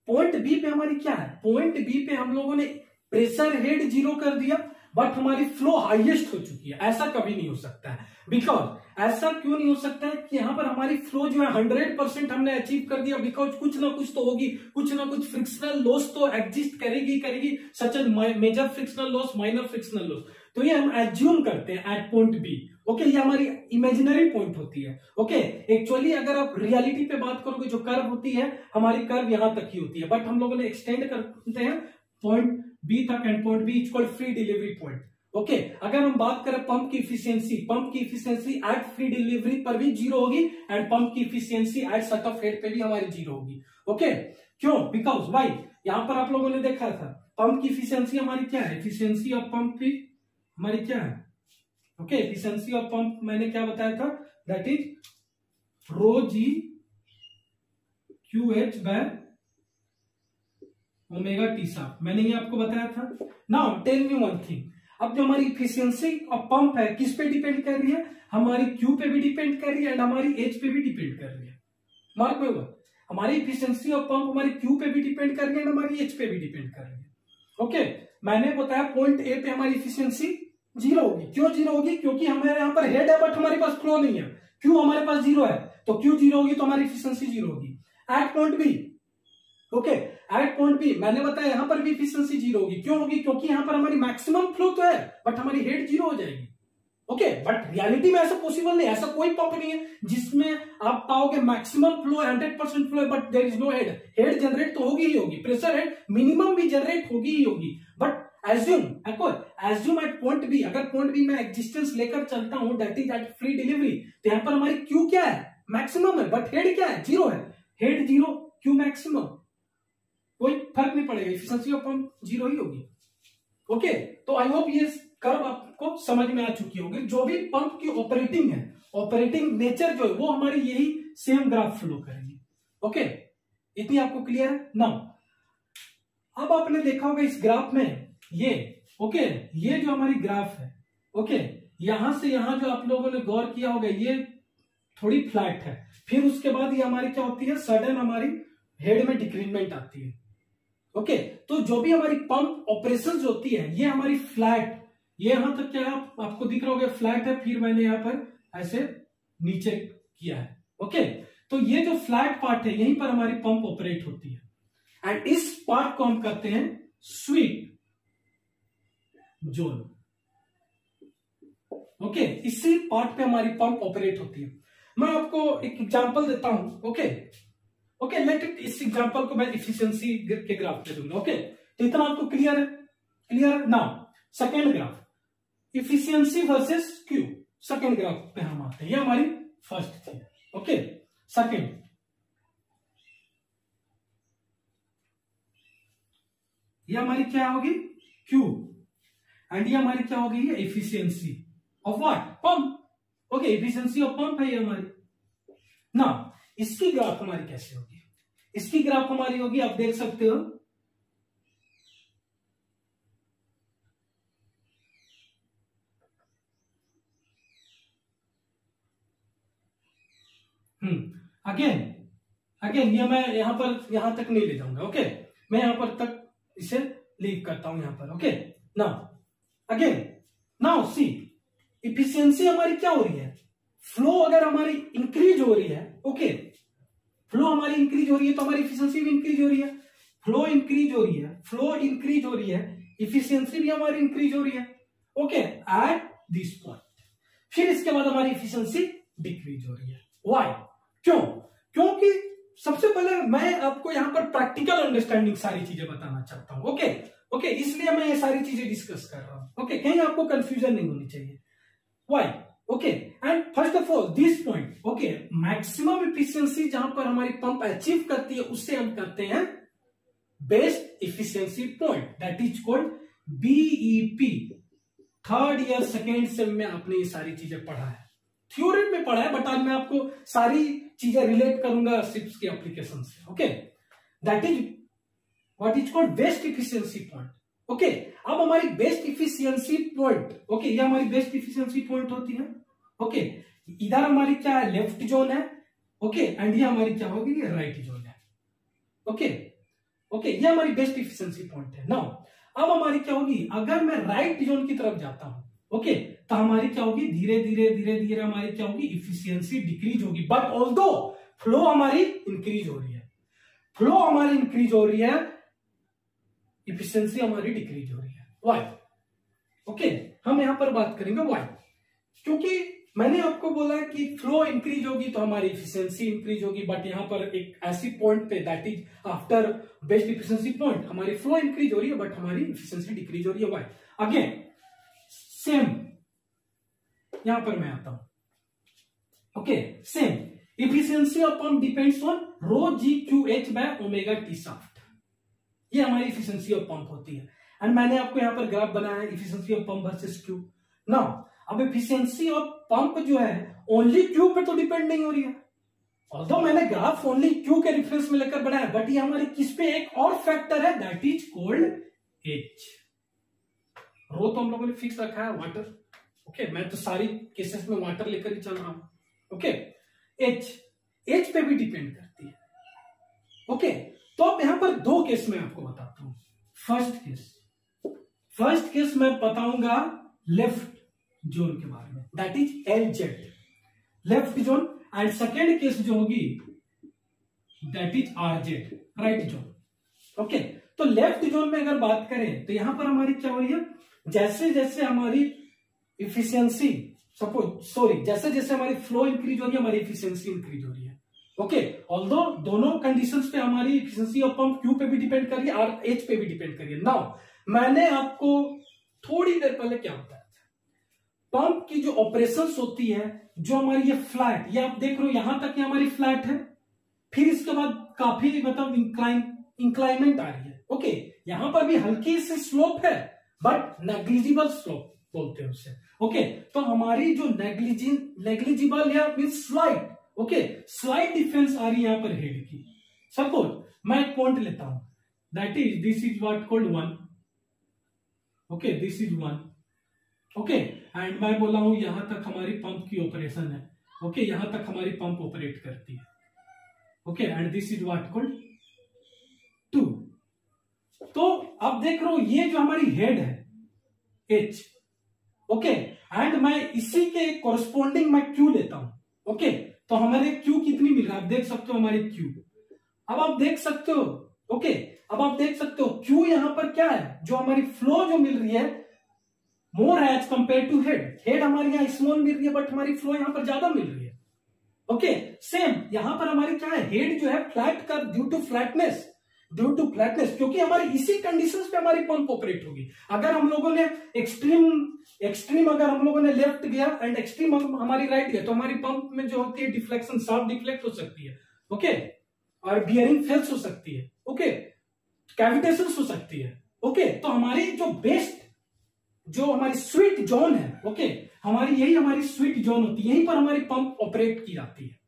पॉइंट बी पे हमारी क्या है? पॉइंट बी पे हम लोगों ने प्रेशर हेड ज़ीरो कर दिया बट हमारी फ्लो हाईएस्ट हो चुकी है। ऐसा कभी नहीं हो सकता है। बिकॉज़ ऐसा क्यों नहीं हो सकता है कि यहाँ पर हमारी फ्लो जो है हंड्रेड परसेंट हमने अचीव कर दिया बिकॉज़ कुछ ना कुछ तो होगी कुछ ना कुछ फ्रिक्शनल लॉस तो एग्जिस्ट करेगी करेगी such as major frictional loss minor frictional loss तो ये हम एज्यूम करते हैं एट पॉइंट बी ओके ये हमारी इमेजिनरी पॉइंट होती है। ओके एक्चुअली अगर आप रियलिटी पे बात करोगे जो कर्व होती है हमारी कर्व यहाँ तक ही होती है। बट हम लोगों ने एक्सटेंड करते हैं पॉइंट बी तक and point B is free delivery point okay अगर हम बात करें पंप की इफिशियंसी पंप की इफिशियंसी एट फ्री डिलीवरी पर भी ज़ीरो होगी एंड पंप की efficiency at shut off head पे भी हमारी ज़ीरो होगी। ओके okay, क्यों? बिकॉज़ वाई यहाँ पर आप लोगों ने देखा था। पंप की इफिशियंसी हमारी क्या है? इफिशियंसी ऑफ़ पंप की हमारी क्या है? ओके एफिशिएंसी ऑफ़ पंप मैंने क्या बताया था? That is rho G Q H by omega T shaft मैंने ये आपको बताया था। Now tell me one thing अब जो हमारी इफिशियंसी ऑफ़ पंप है किस पे डिपेंड कर रही है? हमारी क्यू पे भी डिपेंड कर रही है एंड हमारी एच पे भी डिपेंड कर रही है। मार्क में हुआ हमारी इफिशियंसी ऑफ़ पंप हमारी क्यू पे भी डिपेंड कर रही है एंड हमारी एच पे भी डिपेंड कर रही है। ओके okay, मैंने बताया पॉइंट ए पे हमारी इफिशियंसी ज़ीरो होगी। क्यों ज़ीरो होगी? क्योंकि हमारे यहाँ पर हेड है बट हमारे पास फ्लो नहीं है। क्यों हमारे पास ज़ीरो है? तो क्यों ज़ीरो होगी? तो हमारी इफिशियंसी ज़ीरो होगी। At point B okay at point B मैंने बताया यहाँ पर भी इफिशियंसी ज़ीरो होगी। क्यों होगी? क्योंकि यहाँ पर हमारी मैक्सिमम फ्लो तो है बट हमारी हेड ज़ीरो हो जाएगी। ओके बट रियलिटी में ऐसा पॉसिबल नहीं ऐसा कोई पंप नहीं है, जिसमें आप पाओगे maximum flow hundred percent flow है but there is no head head generate तो होगी ही होगी। प्रेशर हेड मिनिमम भी जनरेट होगी ही होगी। But assume assume at point B अगर पॉइंट बी में एग्जिस्टेंस लेकर चलता हूँ that is at free delivery तो यहाँ पर हमारी क्यू क्या है? मैक्सिमम है बट हेड क्या है? ज़ीरो है। हेड ज़ीरो क्यू मैक्सिमम कोई फ़र्क नहीं पड़ेगा इफिशियंसी ऑफ़ पंप ज़ीरो ही होगी। ओके? तो आई होप ये कर्व आपको समझ में आ चुकी होगी। जो भी पंप की ऑपरेटिंग है ऑपरेटिंग नेचर जो है, वो हमारी यही सेम ग्राफ फ्लो करेंगे। ओके इतनी आपको क्लियर है? ना अब आपने देखा होगा इस ग्राफ में ये ओके ये जो हमारी ग्राफ है ओके यहाँ से यहाँ जो आप लोगों ने गौर किया होगा ये थोड़ी फ्लैट है। फिर उसके बाद ये हमारी क्या होती है? सडन हमारी हेड में डिक्रीजमेंट आती है। ओके तो जो भी हमारी पंप ऑपरेशन होती है ये हमारी फ्लैट ये यहाँ तक क्या आप, आपको दिख रहा होगा फ्लैट है फिर मैंने यहाँ पर ऐसे नीचे किया है। ओके तो ये जो फ्लैट पार्ट है यहीं पर हमारी पंप ऑपरेट होती है। एंड इस पार्ट को हम कहते हैं स्वीट जोन। ओके इसी पार्ट पे हमारी पंप ऑपरेट होती है। मैं आपको एक एग्जांपल देता हूँ ओके ओके लेट इट इस एग्जांपल को मैं इफिशियंसी के ग्राफ पे दूँगा ओके तो इतना आपको क्लियर है? Clear now second graph efficiency versus Q second graph पे हम आते हैं। ये हमारी फ़र्स्ट थी ओके सेकेंड ये हमारी क्या होगी? क्यू एंड ये हमारी क्या होगी ये efficiency of what pump okay efficiency of pump है ये हमारी. ना इसकी ग्राफ हमारी कैसे होगी? इसकी ग्राफ हमारी होगी, आप देख सकते हो. हम्म अगेन अगेन ये मैं यहाँ पर, यहाँ तक नहीं ले जाऊँगा ओके मैं यहाँ पर तक इसे लीव करता हूँ यहाँ पर ओके ना अगेन नाउ सी इफिशियंसी हमारी क्या हो रही है? फ्लो अगर हमारी इंक्रीज हो रही है ओके फ्लो हमारी इंक्रीज हो रही है तो हमारी इफिशियंसी भी इंक्रीज हो रही है. फ्लो इंक्रीज हो रही है फ्लो इंक्रीज हो रही है इफिशियंसी भी हमारी इंक्रीज हो रही है. ओके एट दिस पॉइंट फिर इसके बाद हमारी इफिशियंसी डिक्रीज हो रही है. वाई क्यों? क्योंकि सबसे पहले मैं आपको यहाँ पर प्रैक्टिकल अंडरस्टैंडिंग सारी चीज़ें बताना चाहता हूँ ओके ओके okay, इसलिए मैं ये सारी चीज़ें डिस्कस कर रहा हूँ। ओके okay, कहीं आपको कंफ्यूजन नहीं होनी चाहिए। Why okay and first of all this point okay maximum efficiency जहाँ पर हमारी पंप अचीव करती है उससे हम करते हैं best efficiency point that is called BEP third year second sem में आपने ये सारी चीज़ें पढ़ा है। थ्योरी में पढ़ा है बट आज मैं आपको सारी चीज़ें रिलेट करूँगा सिप्स के एप्लीकेशन से okay that is what is called best efficiency point okay अब हमारी बेस्ट इफिशियंसी पॉइंट ओके ये हमारी बेस्ट इफिशियंसी पॉइंट होती है। ओके okay, इधर हमारी क्या है? लेफ़्ट जोन है। ओके एंड ये हमारी क्या होगी? राइट जोन है। ओके ओके ये हमारी बेस्ट इफिशियंसी पॉइंट है। नाउ अब हमारी क्या होगी? अगर मैं राइट जोन की तरफ़ जाता हूँ ओके okay, तो हमारी क्या होगी? धीरे धीरे धीरे धीरे हमारी क्या होगी? इफिशियंसी डिक्रीज होगी। बट ऑल फ्लो हमारी इंक्रीज हो रही है। फ्लो हमारी इंक्रीज हो रही है इफिशियंसी हमारी डिक्रीज हो रही है. वाई ओके हम यहाँ पर बात करेंगे वाई क्योंकि मैंने आपको बोला कि फ्लो इंक्रीज होगी तो हमारी इफिशियंसी इंक्रीज होगी बट यहाँ पर एक ऐसी पॉइंट पे that is after best efficiency point हमारी फ्लो इंक्रीज हो रही है बट हमारी इफिशियंसी डिक्रीज हो रही है. वाई अगेन सेम यहाँ पर मैं आता हूँ. Okay same efficiency pump depends on rho G Q H by omega T shaft ये हमारी इफिशियंसी ऑफ़ पंप होती है। एंड मैंने आपको यहाँ पर ग्राफ बनाया है efficiency of pump versus Q now अब इफिशियंसी ऑफ़ पंप जो है ओनली क्यू पे तो डिपेंड नहीं हो रही है। ऑल्दो मैंने ग्राफ ओनली क्यू के रेफरेंस में लेकर बनाया बट ये हमारी किस पे एक और फैक्टर है that is called H rho तो हम लोगों ने फिक्स रखा है वाटर ओके okay, मैं तो सारी केसेस में वाटर लेकर ही चल रहा हूँ। ओके एच एच पे भी डिपेंड करती है। ओके तो अब यहाँ पर दो केस में आपको बताता हूँ। फ़र्स्ट केस फ़र्स्ट केस मैं बताऊँगा लेफ़्ट जोन के बारे में। That is L Z left zone and second case जो होगी that is R Z right zone okay तो लेफ़्ट जोन में अगर बात करें तो यहाँ पर हमारी क्या हो रही है? जैसे जैसे हमारी इफिशियंसी सपोज़ सॉरी जैसे जैसे हमारी फ्लो इंक्रीज हो रही है, हमारी इफिशियंसी इंक्रीज हो रही है। ओके ऑल्दो दोनों कंडीशन पे हमारी इफिशियंसी ऑफ़ पंप क्यू पे भी डिपेंड करिए और एच पे भी डिपेंड करिए नाउ मैंने आपको थोड़ी देर पहले क्या बताया पंप की जो ऑपरेशन होती है, जो हमारी ये फ्लैट ये आप देख रहे हो, यहाँ तक ये हमारी फ्लैट है। फिर इसके बाद काफ़ी मतलब इंक्लाइन इंक्लाइनमेंट आ रही है। ओके यहाँ पर भी हल्की सी स्लोप है बट नेग्लिजिबल स्लोप बोलते हैं उसे। ओके तो हमारी जो नेग्लिजिबल या mean slight okay slight difference आ रही है यहाँ पर हेड की। सपोज़ मैं एक पॉइंट लेता हूँ। That is this is what called one okay this is one okay and मैं बोला हूँ यहाँ तक हमारी पंप की ऑपरेशन है। ओके okay, यहाँ तक हमारी पंप ऑपरेट करती है। Okay and this is what called two तो अब देख रहे हो ये जो हमारी हेड है एच ओके एंड मैं इसी के कोरस्पोंडिंग मैं क्यू लेता हूँ। ओके तो हमारे क्यू कितनी मिल रहा है? आप देख सकते हो हमारे क्यू अब आप देख सकते हो, ओके? अब आप देख सकते हो क्यू यहाँ पर क्या है? जो हमारी फ्लो जो मिल रही है मोर है as compare to head head हमारे यहाँ स्मॉल मिल रही है बट हमारी फ्लो यहाँ पर ज़्यादा मिल रही है। ओके? सेम यहाँ पर हमारी क्या है? हेड जो है फ्लैट कर due to flatness due to flatness क्योंकि हमारी इसी कंडीशंस पे हमारी पंप ऑपरेट होगी। अगर हम लोगों ने एक्सट्रीम एक्सट्रीम अगर हम लोगों ने लेफ़्ट गया एंड एक्सट्रीम हमारी राइट गया तो हमारी पंप में जो होती है डिफ्लेक्शन साफ़ डिफ्लेक्ट हो सकती है। Okay okay? और बियरिंग फेल्स हो सकती है। ओके कैविटेशन हो सकती है। Okay okay? तो हमारी जो बेस्ट जो हमारी स्वीट जोन है ओके हमारी, यही हमारी स्वीट जोन होती है। यहीं पर हमारी पंप ऑपरेट की जाती है।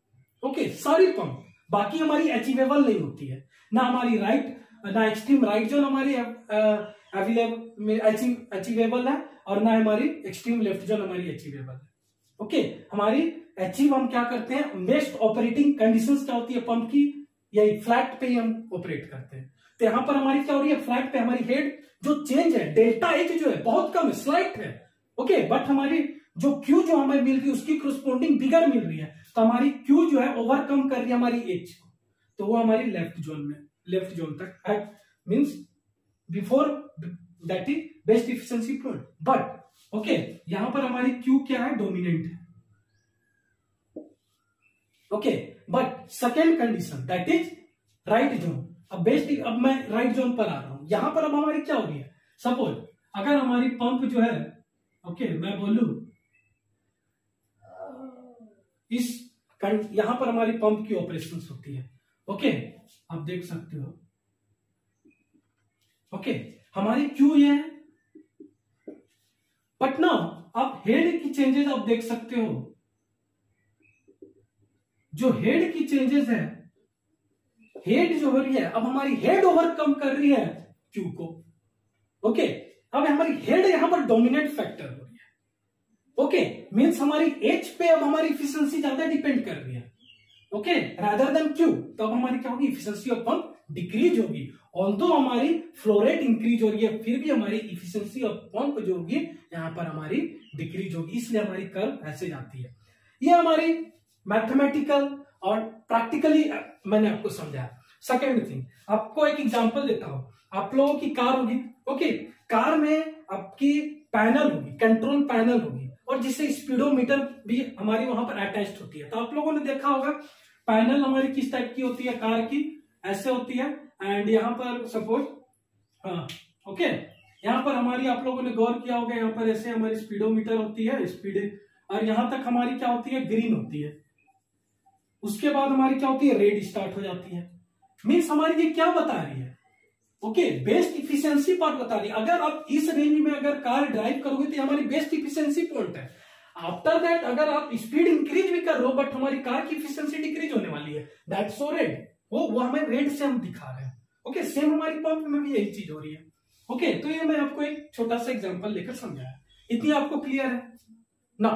ओके सारी पंप बाकी हमारी अचीवेबल नहीं होती है। ना हमारी राइट ना एक्सट्रीम राइट जोन हमारी अचीवेबल है, और ना हमारी एक्सट्रीम लेफ़्ट जोन हमारी अचीवेबल है। ओके हमारी अचीव हम क्या करते हैं? बेस्ट ऑपरेटिंग कंडीशंस क्या होती है पंप की? यही फ्लैट पे ही हम ऑपरेट करते हैं। तो यहाँ पर हमारी क्या हो रही है? फ्लैट पे हमारी हेड जो चेंज है डेल्टा एच जो है, बहुत कम है स्लाइट है। ओके बट हमारी जो क्यू जो हमें मिल रही है, उसकी क्रोस्पोंडिंग बिगर मिल रही है। तो हमारी क्यू जो है ओवरकम कर रही है हमारी एच को। तो वो हमारी लेफ़्ट जोन में लेफ़्ट जोन तक है means before that is best efficiency point but okay यहाँ पर हमारी क्यू क्या है? डोमिनेंट है. Okay but second condition that is right zone अब बेस्ट अब मैं राइट जोन पर आ रहा हूँ. यहाँ पर अब हमारी क्या हो रही है? सपोज़ अगर हमारी पंप जो है ओके okay, मैं बोलू इस यहाँ पर हमारी पंप की ऑपरेशन होती है. ओके आप देख सकते हो। ओके हमारी क्यू ये है। बट ना आप हेड की चेंजेस आप देख सकते हो। जो हेड की चेंजेस है, हेड जो हो रही है, अब हमारी हेड ओवरकम कर रही है क्यू को। ओके अब हमारी हेड यहाँ पर डोमिनेट फैक्टर हो रही है। ओके मीन्स हमारी एच पे अब हमारी इफिशियंसी ज़्यादा डिपेंड कर रही है। ओके रादर देन क्यू तो अब हमारी क्या होगी? इफिशियंसी ऑफ़ पंप डिक्रीज होगी। ऑल्दो हमारी फ्लोरेट इंक्रीज हो रही है, फिर भी हमारी इफिशियंसी ऑफ़ पंप जो होगी, यहाँ पर हमारी डिक्रीज होगी। इसलिए हमारी कर्व ऐसे जाती है। ये हमारी मैथमेटिकल और प्रैक्टिकली मैंने आपको समझाया। सेकेंड थिंग आपको एक एग्ज़ाम्पल देता हूँ। आप लोगों की कार होगी ओके कार में आपकी पैनल होगी कंट्रोल पैनल होगी, और जिससे स्पीडोमीटर भी हमारी वहाँ पर अटैच होती है। तो आप लोगों ने देखा होगा पैनल हमारी किस टाइप की होती है? कार की। ऐसे होती है। एंड यहाँ पर सपोज़ हाँ ओके यहाँ पर हमारी आप लोगों ने गौर किया होगा, यहाँ पर ऐसे हमारी स्पीडोमीटर होती है स्पीड और यहाँ तक हमारी क्या होती है? ग्रीन होती है। उसके बाद हमारी क्या होती है? रेड स्टार्ट हो जाती है। मीन्स हमारी ये क्या बता रही है? ओके बेस्ट इफिशियंसी पार्ट बता रही है। अगर आप इस रेंज में अगर कार ड्राइव करोगे तो हमारी बेस्ट इफिशियंसी पॉइंट है। आफ्टर दैट अगर आप स्पीड इंक्रीज भी कर रहे हो बट हमारी कार की इफिशियंसी डिक्रीज होने वाली है। दैट सो रेड वो वो हमें रेड से हम दिखा रहे हैं। ओके okay, सेम हमारी पंप में भी यही चीज़ हो रही है। ओके okay, तो ये मैं आपको एक छोटा सा एग्जांपल लेकर समझाया। इतनी आपको क्लियर है? ना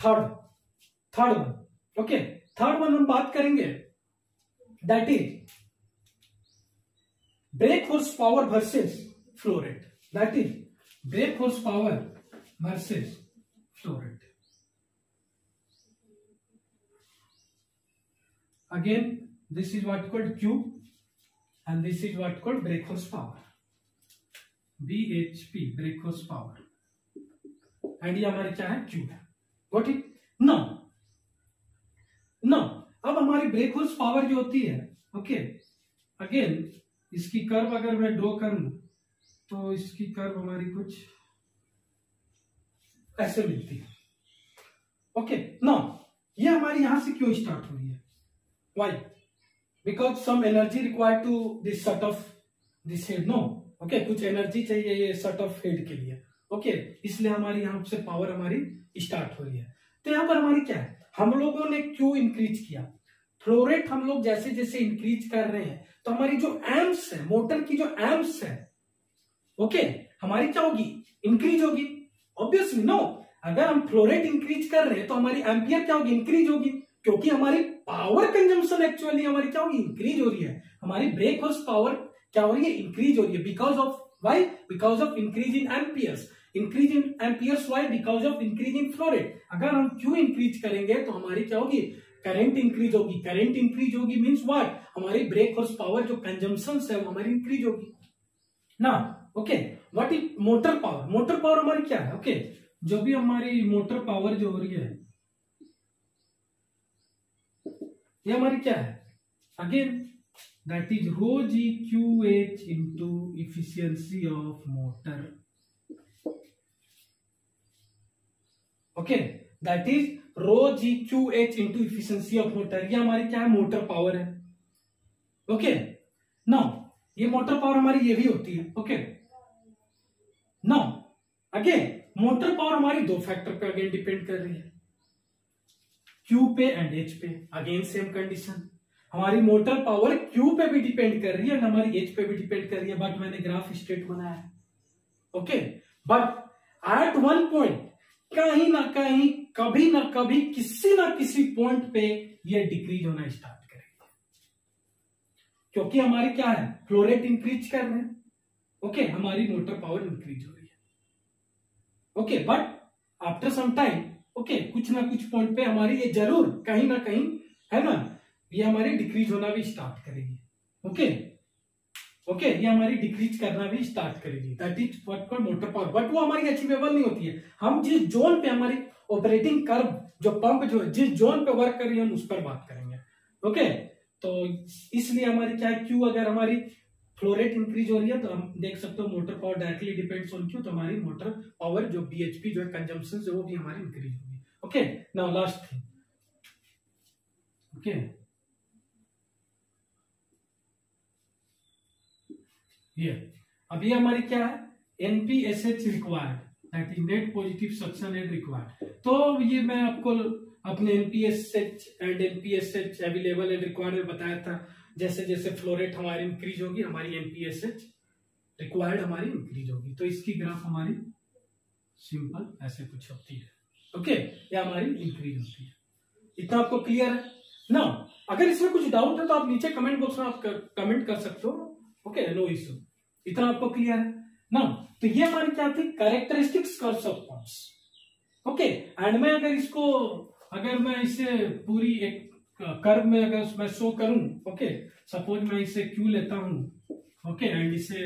third third one okay third one हम बात करेंगे। That is brake horse power versus flow rate. That is brake horse power versus again, this is what called q and this is what called brake horse power bhp brake horse power. And ये हमारी क्या है? Q है। Got it no no अब हमारी break horse power जो होती है ओके अगेन इसकी कर्व अगर मैं ड्रॉ करूँ तो इसकी कर्व हमारी कुछ ऐसे मिलती है। ओके नो ये हमारी यहाँ से क्यों स्टार्ट हो रही है? Why because some energy required to this shut off this head no okay कुछ एनर्जी चाहिए ये सट ऑफ़ हेड के लिए। Okay okay? इसलिए हमारी यहाँ से पावर हमारी स्टार्ट हो रही है। तो यहाँ पर हमारी क्या है? हम लोगों ने क्यों इंक्रीज किया। फ्लोरेट हम लोग जैसे जैसे इंक्रीज कर रहे हैं तो हमारी जो एम्स है मोटर की जो एम्स है ओके हमारी क्या होगी? इंक्रीज होगी। ऑब्वियसली नो अगर हम फ्लोरेट इंक्रीज कर रहे हैं तो हमारी एम्पियर क्या होगी? इंक्रीज होगी, क्योंकि हमारी पावर कंजम्पशन एक्चुअली हमारी क्या होगी? इंक्रीज हो रही है। हमारी ब्रेक हॉर्स पावर क्या हो रही है? इंक्रीज हो रही है। Because of why because of increase in amperes increase in amperes why because of increase in flow rate अगर हम क्यू इंक्रीज करेंगे तो हमारी क्या होगी? करंट इंक्रीज होगी। करंट इंक्रीज होगी मीन्स व्हाट हमारी ब्रेक हॉर्स पावर जो कंजम्पशन है, वो हमारी इंक्रीज होगी। ना? Okay what is motor power motor power हमारी क्या है? Okay okay? जो भी हमारी मोटर पावर जो हो रही है ये हमारी क्या है? Again that is rho G Q H into efficiency of motor okay that is rho G Q H into efficiency of motor ये हमारी क्या है? मोटर पावर है. ओके नो ये मोटर पावर हमारी ये भी होती है. Okay no again motor power हमारी दो फैक्टर पे अगेन डिपेंड कर रही है. क्यू पे एंड एच पे. अगेन सेम कंडीशन हमारी मोटर पावर क्यू पे भी डिपेंड कर रही है और हमारी एच पे भी डिपेंड कर रही है बट मैंने ग्राफ स्टेट बनाया है. Okay but at one point कहीं ना कहीं कभी ना कभी किसी ना किसी पॉइंट पे ये डिक्रीज होना स्टार्ट करेगा. क्योंकि हमारी क्या है? फ्लोरेट इंक्रीज कर रहे हैं. ओके okay, हमारी मोटर पावर इंक्रीज हो रही है. Okay but after some time okay, कुछ ना कुछ पॉइंट पे हमारी ये ज़रूर कहीं ना कहीं, है ना? ये हमारी डिक्रीज होना भी स्टार्ट करेगी। ओके? ओके, ये हमारी डिक्रीज करना भी स्टार्ट करेगी। That is what called motor power but वो हमारी अचीवेबल नहीं होती है। हम जिस जोन पे हमारी ऑपरेटिंग कर्व जो पंप जो है, जिस जोन पे वर्क कर रही है, हम उस पर बात करेंगे। ओके? तो इसलिए हमारी क्या है क्यू अगर हमारी फ्लोरेट इंक्रीज हो रही है तो हम देख सकते हो motor power directly depends on Q? तो हमारी मोटर पावर जो बीएचपी जो है कंजम्पशन वो भी हमारी इंक्रीज होगी। Okay now last thing okay ये अब ये हमारी क्या है? NPSH required net positive suction and required तो ये मैं आपको अपने NPSH and NPSH available and required में बताया था। जैसे जैसे फ्लोरेट हमारी इंक्रीज होगी हमारी एनपीएसएच रिक्वायर्ड हमारी इंक्रीज होगी। तो इसकी ग्राफ हमारी सिंपल ऐसे कुछ होती है। ओके ये हमारी इंक्रीज होती है। इतना आपको क्लियर है? ना अगर इसमें कुछ डाउट है तो आप नीचे कमेंट बॉक्स में आप कर, कमेंट कर सकते हो। ओके नो इशू इतना आपको क्लियर है? ना तो ये हमारी क्या थी? Characteristics curves of points okay and मैं अगर इसको अगर मैं इसे पूरी एक कर्व में अगर मैं शो करूँ ओके सपोज़ मैं इसे क्यू लेता हूँ ओके एंड इसे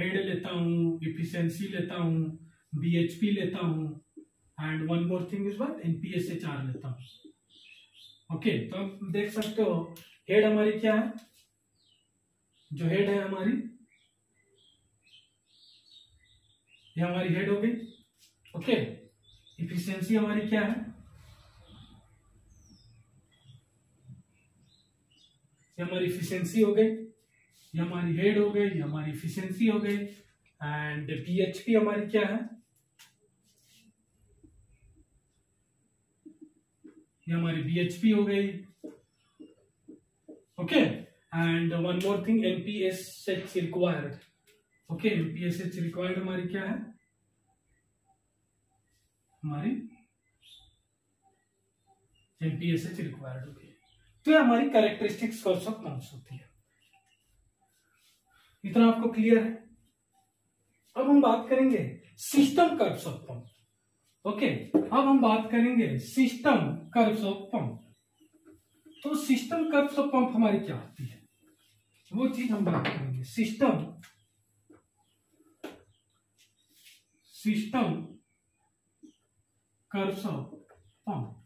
हेड लेता हूँ इफिशियंसी लेता हूँ बीएचपी लेता हूँ and one more thing is what NPSHR लेता हूँ। ओके तो आप देख सकते हो हेड हमारी क्या है? जो हेड है हमारी, ये हमारी हेड हो गई ओके इफिशियंसी हमारी क्या है? ये हमारी इफिशियंसी हो गई, ये हमारी हेड हो गई, ये हमारी इफिशियंसी हो गई एंड पीएचपी हमारी क्या है? ये हमारी बीएचपी हो गई। Okay and one more thing NPSH required okay NPSH required हमारी क्या है? हमारी एनपीएसएच रिक्वायर्ड होगी तो ये हमारी कैरेक्टरिस्टिक्स कर्व्स ऑफ़ पंप्स होती है। इतना आपको क्लियर है? अब हम बात करेंगे system curves of pump okay अब हम बात करेंगे सिस्टम कर्व्स ऑफ़ पंप तो सिस्टम कर्व्स ऑफ़ पंप हमारी क्या होती है? वो चीज़ हम बात करेंगे। System system curves of pump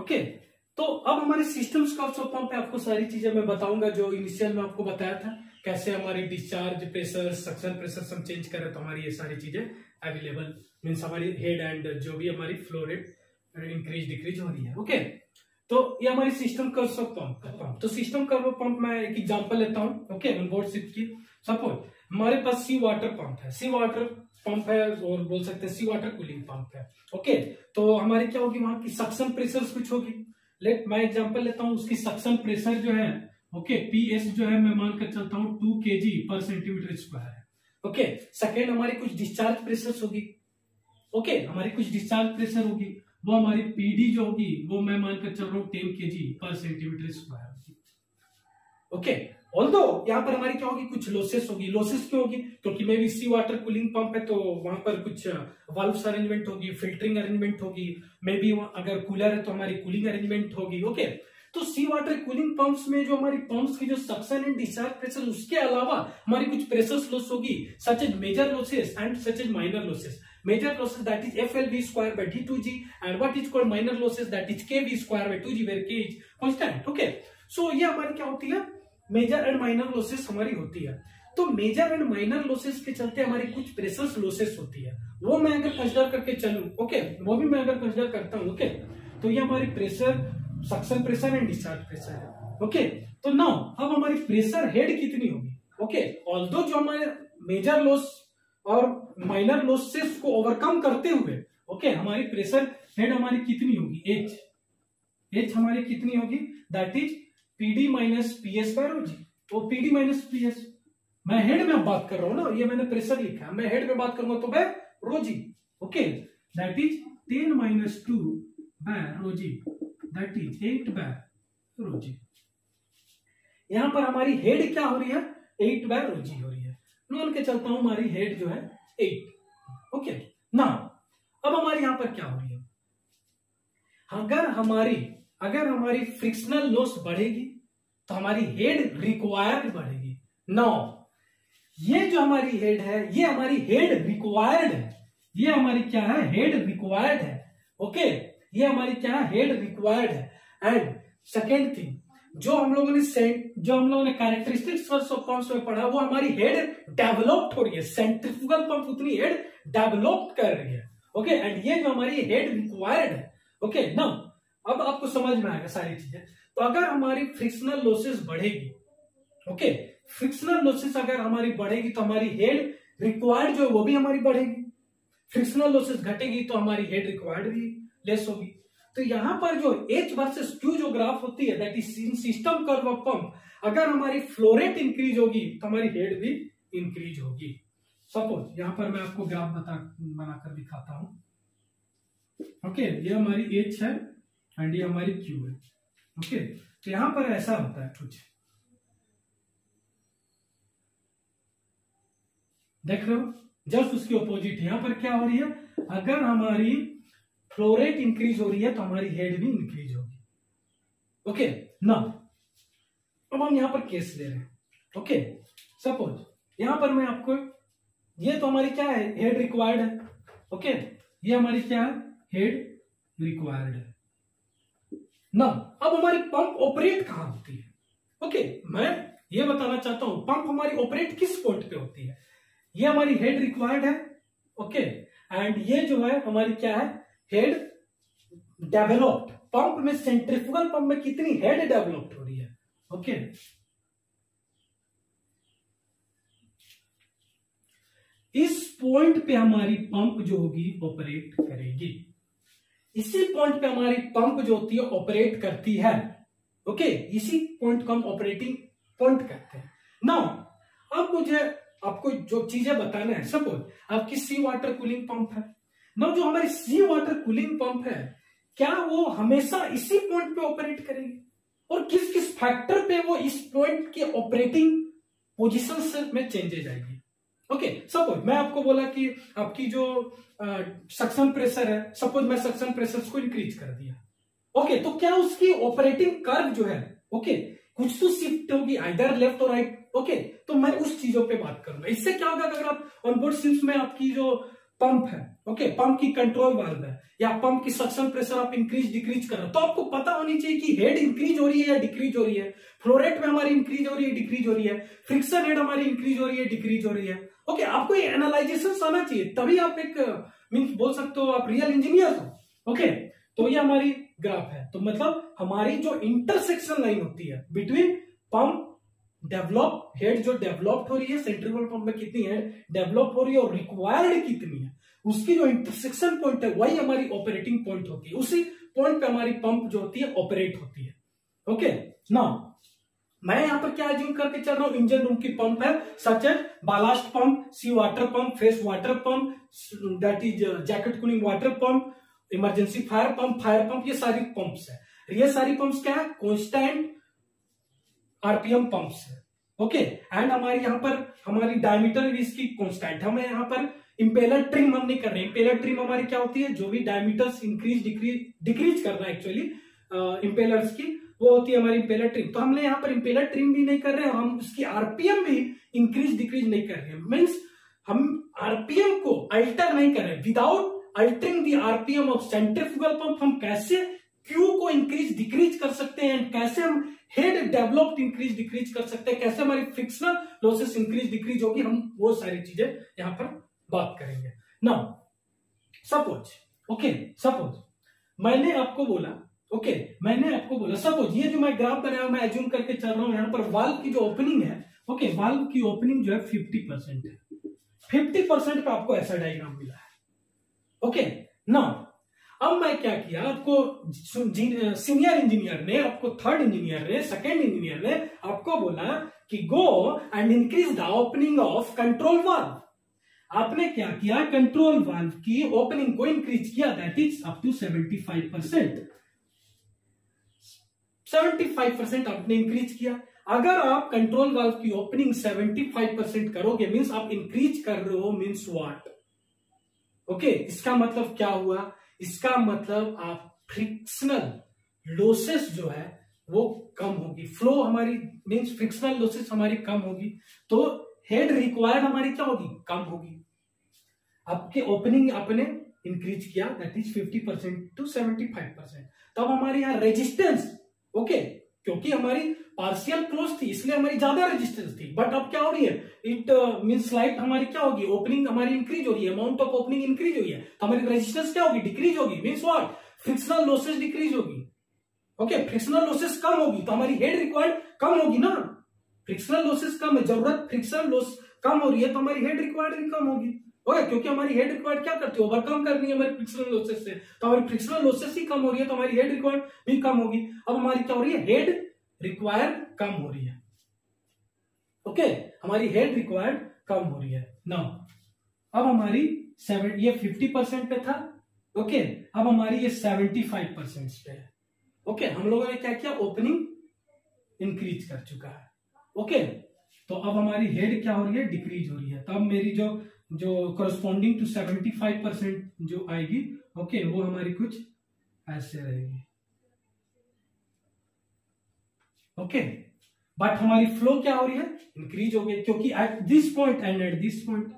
okay? तो अब हमारे सिस्टम्स कर्व्स ऑफ़ पंप पे आपको सारी चीज़ें मैं बताऊँगा जो इनिशियल में आपको बताया था, कैसे हमारी डिस्चार्ज प्रेशर सक्शन प्रेशर हम चेंज करें तो हमारी ये सारी चीज़ें अवेलेबल मीन्स हमारी हेड एंड जो भी हमारी फ्लो रेट इंक्रीज डिक्रीज हो रही है, ओके? तो ये हमारी सिस्टम कर्व पंप तो सिस्टम कर्व पंप मैं एक एग्जांपल लेता हूँ, ओके? की। सपोज़ हमारे पास सी वाटर पंप है। सी वाटर पंप है और बोल सकते हैं सी वाटर कूलिंग पंप है। ओके तो हमारी क्या होगी वहाँ की सक्शन प्रेशर कुछ होगी। लेट मैं एग्जांपल लेता हूँ, उसकी सक्शन प्रेशर जो है ओके पी एस जो है, मैं मानकर चलता हूँ two K G per centimetre square है। ओके सेकेंड हमारी कुछ डिस्चार्ज प्रेशर होगी। ओके हमारी कुछ डिस्चार्ज प्रेशर होगी। वो हमारी पीडी जो होगी, वो मैं मानकर चल रहा हूँ ten K G per centimetre square okay all दो यहाँ पर हमारी क्या होगी? कुछ लॉसेस होगी। लॉसेस क्यों होगी? क्योंकि maybe sea water cooling pump है तो वहाँ पर कुछ वाल्व अरेंजमेंट होगी फिल्टरिंग अरेंजमेंट होगी। मे बी अगर कूलर है तो हमारी कूलिंग अरेंजमेंट होगी। ओके तो सी वाटर कूलिंग पंप्स में जो हमारी पंप्स की जो सक्शन एंड डिस्चार्ज प्रेशर उसके अलावा हमारी कुछ प्रेशर लॉस होगी। Such as major losses and such as minor losses major losses, that is FLV square by D2G and what is called minor losses, that is KV square by 2G where K is constant. Okay? So, ये हमारी क्या होती है? Major and minor losses हमारी होती है। तो major and minor losses के चलते हमारी कुछ प्रेशर लॉसेस होती है। वो मैं अगर कंसिडर करके चलू ओके वो भी मैं अगर कंसिडर करता हूँ ओके तो ये हमारी pressure suction pressure and discharge pressure है ओके तो नाउ अब हमारी प्रेशर हेड कितनी होगी ओके ऑल दो जो हमारे मेजर लॉस और माइनर लॉसेस को ओवरकम करते हुए ओके हमारी प्रेशर हेड हमारी कितनी होगी एच एच हमारी कितनी होगी that is PD minus P S by rho G. तो पीडी माइनस पी एस मैं हेड में बात कर रहा हूँ ना, ये मैंने प्रेशर लिखा है। मैं हेड में बात करूँगा तो by rho G okay that is ten minus two by rho G that is eight by rho G यहाँ पर हमारी हेड क्या हो रही है? एट बाय रो जी हो रही है। मान के चलता हूँ, हमारी हेड जो है एट ओके ना अब हमारी यहाँ पर क्या हो रही है? अगर हमारी अगर हमारी फ्रिक्शनल लॉस बढ़ेगी तो हमारी हेड रिक्वायर्ड बढ़ेगी। नौ ये जो हमारी हेड है, ये हमारी हेड रिक्वायर्ड है। ये हमारी क्या है? हेड रिक्वायर्ड है। ओके ये हमारी क्या है? हेड रिक्वायर्ड है। एंड सेकेंड थिंग जो हम लोगों ने सेंट जो हम लोगों ने कैरेक्टरिस्टिक्स ऑफ़ पंप्स में पढ़ा, वो हमारी हेड डेवलप्ड हो रही है। सेंट्रिफुगल पंप उतनी हेड डेवलप्ड कर रही है। ओके एंड ये जो हमारी हेड रिक्वायर्ड है। ओके ना अब आपको समझ में आएगा सारी चीज़ें। तो अगर हमारी फ्रिक्शनल लॉसेस बढ़ेगी ओके फ्रिक्शनल लॉसेस अगर हमारी बढ़ेगी तो हमारी हेड रिक्वायर्ड जो है वो भी हमारी बढ़ेगी। फ्रिक्शनल लॉसेस घटेगी तो हमारी हेड रिक्वायर्ड भी लेस होगी। तो यहाँ पर जो एच वर्सेस क्यू जो ग्राफ होती है that is in system curve of pump अगर हमारी फ्लोरेट इंक्रीज होगी तो हमारी हेड भी इंक्रीज होगी। सपोज़ यहाँ पर मैं आपको ग्राफ बता बनाकर दिखाता हूँ। ओके okay, ये हमारी एच है। एंड ये हमारी क्यू है। ओके? तो यहाँ पर ऐसा होता है कुछ। देख रहे हो? जस्ट उसकी अपोजिट यहाँ पर क्या हो रही है? अगर हमारी फ्लो रेट इंक्रीज हो रही है तो हमारी हेड भी इंक्रीज होगी। ओके? ना अब हम यहाँ पर केस ले रहे हैं। ओके? सपोज़ यहाँ पर मैं आपको, ये तो हमारी क्या है? हेड रिक्वायर्ड है। ओके? ये हमारी क्या है? हेड रिक्वायर्ड है। ना, अब हमारी पंप ऑपरेट कहाँ होती है? ओके मैं ये बताना चाहता हूँ, पंप हमारी ऑपरेट किस पॉइंट पे होती है? ये हमारी हेड रिक्वायर्ड है ओके एंड ये जो है, हमारी क्या है? हेड डेवलप्ड पंप में सेंट्रिफुगल पंप में कितनी हेड डेवलप्ड हो रही है? ओके इस पॉइंट पे हमारी पंप जो होगी ऑपरेट करेगी। इसी पॉइंट पे हमारी पंप जो होती है ऑपरेट करती है। ओके okay, इसी पॉइंट को हम ऑपरेटिंग पॉइंट कहते हैं। नाउ अब मुझे आपको जो चीज़ें बताना है सपोज़ आपकी सी वाटर कूलिंग पंप है। ना जो हमारी सी वाटर कूलिंग पंप है क्या वो हमेशा इसी पॉइंट पे ऑपरेट करेगी? और किस किस फैक्टर पे वो इस पॉइंट के ऑपरेटिंग पोजिशन में चेंजेज आएगी ओके सपोज़ मैं आपको बोला कि आपकी जो सक्शन प्रेशर है सपोज़ मैं सक्शन प्रेशर को इंक्रीज कर दिया। ओके okay, तो क्या उसकी ऑपरेटिंग कर्व जो है ओके okay, कुछ तो शिफ्ट होगी either left or right okay तो मैं उस चीज़ों पे बात करूँगा। इससे क्या होगा अगर आप ऑनबोर्ड शिफ्ट में आपकी जो पंप है ओके okay, पंप की कंट्रोल वाल्व है या पंप की सक्शन प्रेशर आप इंक्रीज डिक्रीज कर रहे हो तो आपको पता होनी चाहिए कि हेड इंक्रीज हो रही है या डिक्रीज हो रही है। फ्लोरेट में हमारी इंक्रीज हो रही है डिक्रीज हो रही है। फ्रिक्शन हेड हमारी इंक्रीज हो रही है डिक्रीज हो रही है। ओके okay, आपको ये एनालाइजेशन आना चाहिए। तभी आप एक मीन्स बोल सकते हो आप रियल इंजीनियर हो। ओके तो ये हमारी ग्राफ है। तो मतलब हमारी जो इंटरसेक्शन लाइन होती है बिटवीन पंप डेवलप हेड जो डेवलप्ड हो रही है सेंट्रिफुगल पंप में कितनी है डेवलप हो रही है और रिक्वायर्ड कितनी है उसकी जो इंटरसेक्शन पॉइंट है वही हमारी ऑपरेटिंग पॉइंट होती है। उसी पॉइंट पे हमारी पंप जो होती है ऑपरेट होती है। Okay okay? ना मैं यहाँ पर क्या एज्यूम करके चल रहा हूँ? इंजन रूम की पंप है such as ballast pump sea water pump fresh water pump that is jacket cooling water pump emergency fire pump fire pump ये सारी पंप्स है। ये सारी पंप्स क्या है? कॉन्स्टेंट आरपीएम पंप्स है। ओके एंड हमारे यहाँ पर, हमारी डायमीटर भी इसकी कॉन्स्टेंट हमें यहाँ पर इंपेलर ट्रिम हम नहीं कर रहे इंपेलर ट्रिम हमारी क्या होती है? जो भी डायमीटर्स इंक्रीज डिक्रीज डिक्रीज करना है एक्चुअली इंपेलर्स की वो होती है हमारी इंपेलर ट्रिम तो हमने यहाँ पर इंपेलर ट्रिम भी नहीं कर रहे हम उसकी आरपीएम भी इंक्रीज डिक्रीज नहीं कर रहे मीन्स हम आरपीएम को अल्टर नहीं कर रहे without altering the RPM of centrifugal pump हम कैसे क्यू को इंक्रीज डिक्रीज कर सकते हैं? कैसे हम हेड डेवलप्ड इंक्रीज डिक्रीज कर सकते हैं? कैसे हमारी फिक्सनल लॉसेस इंक्रीज डिक्रीज होगी? हम वो सारी चीज़ें यहाँ पर बात करेंगे। ना सपोज़ ओके सपोज़ मैंने आपको बोला ओके मैंने आपको बोला सपोज़ ये जो मैं ग्राफ बनाया मैं एज्यूम करके चल रहा हूँ यहाँ पर वाल्व की जो ओपनिंग है ओके okay, वाल्व की ओपनिंग जो है फिफ्टी परसेंट है। फिफ्टी परसेंट पे आपको ऐसा डायग्राम मिला है। ओके ना अब मैं क्या किया आपको सीनियर इंजीनियर ने आपको थर्ड इंजीनियर ने सेकेंड इंजीनियर ने आपको बोला कि go and increase the opening of control valve आपने क्या किया कंट्रोल वाल्व की ओपनिंग को इंक्रीज किया that is up to seventy five percent seventy five percent आपने इंक्रीज किया। अगर आप कंट्रोल वाल्व की ओपनिंग सेवेंटी फाइव परसेंट करोगे मीन्स आप इंक्रीज कर रहे हो मीन्स वाट ओके इसका मतलब क्या हुआ? इसका मतलब आप फ्रिक्शनल लोसेस जो है, वो कम होगी। फ्लो हमारी मीन्स फ्रिक्शनल लोसेस हमारी कम होगी। तो हेड रिक्वायर्ड हमारी क्या होगी? कम होगी। आपके ओपनिंग आपने इंक्रीज किया that is fifty percent to seventy five percent तब हमारे यहाँ रेजिस्टेंस ओके, क्योंकि हमारी पार्शियल क्लोज थी, इसलिए हमारी ज़्यादा रेजिस्टेंस थी। बट अब क्या हो रही है? इट मीन स्लाइट हमारी क्या होगी? ओपनिंग हमारी इंक्रीज हो रही है अमाउंट ऑफ़ ओपनिंग इंक्रीज हुई है। तो हमारी रेजिस्टेंस क्या होगी? डिक्रीज होगी। Means what frictional losses decrease होगी। ओके फ्रिक्शनल लॉसेस कम होगी। तो हमारी हेड रिक्वायर्ड कम होगी ना? फ्रिक्शनल लॉसेस कम है। ज़रूरत फ्रिक्शनल लॉस कम हो रही है तो हमारी हेड रिक्वायर्ड भी कम होगी। ओके क्योंकि हमारी हेड रिक्वायर्ड क्या करती है? ओवरकम करनी है हमारी फ्रिक्शनल लॉसेस से। तो हमारी फ्रिक्शनल लॉसेस ही कम हो रही है तो हमारी हेड रिक्वायर्ड भी कम होगी। अब हमारी क्या हो रही है? हेड रिक्वायर्ड कम हो रही है। ओके? हमारी हेड रिक्वायर्ड कम हो रही है। नाउ अब हमारी सेवन ये फिफ्टी परसेंट पे था। ओके? अब हमारी ये सेवेंटी फाइव परसेंट पे है। ओके? हम लोगों ने क्या किया? ओपनिंग इंक्रीज कर चुका है। ओके? तो अब हमारी हेड क्या हो रही है? डिक्रीज हो रही है। तब मेरी जो जो corresponding to seventy five percent जो आएगी ओके okay, वो हमारी कुछ ऐसे रहेगी। ओके बट हमारी फ्लो क्या हो रही है? इंक्रीज हो गई क्योंकि at this point and at this point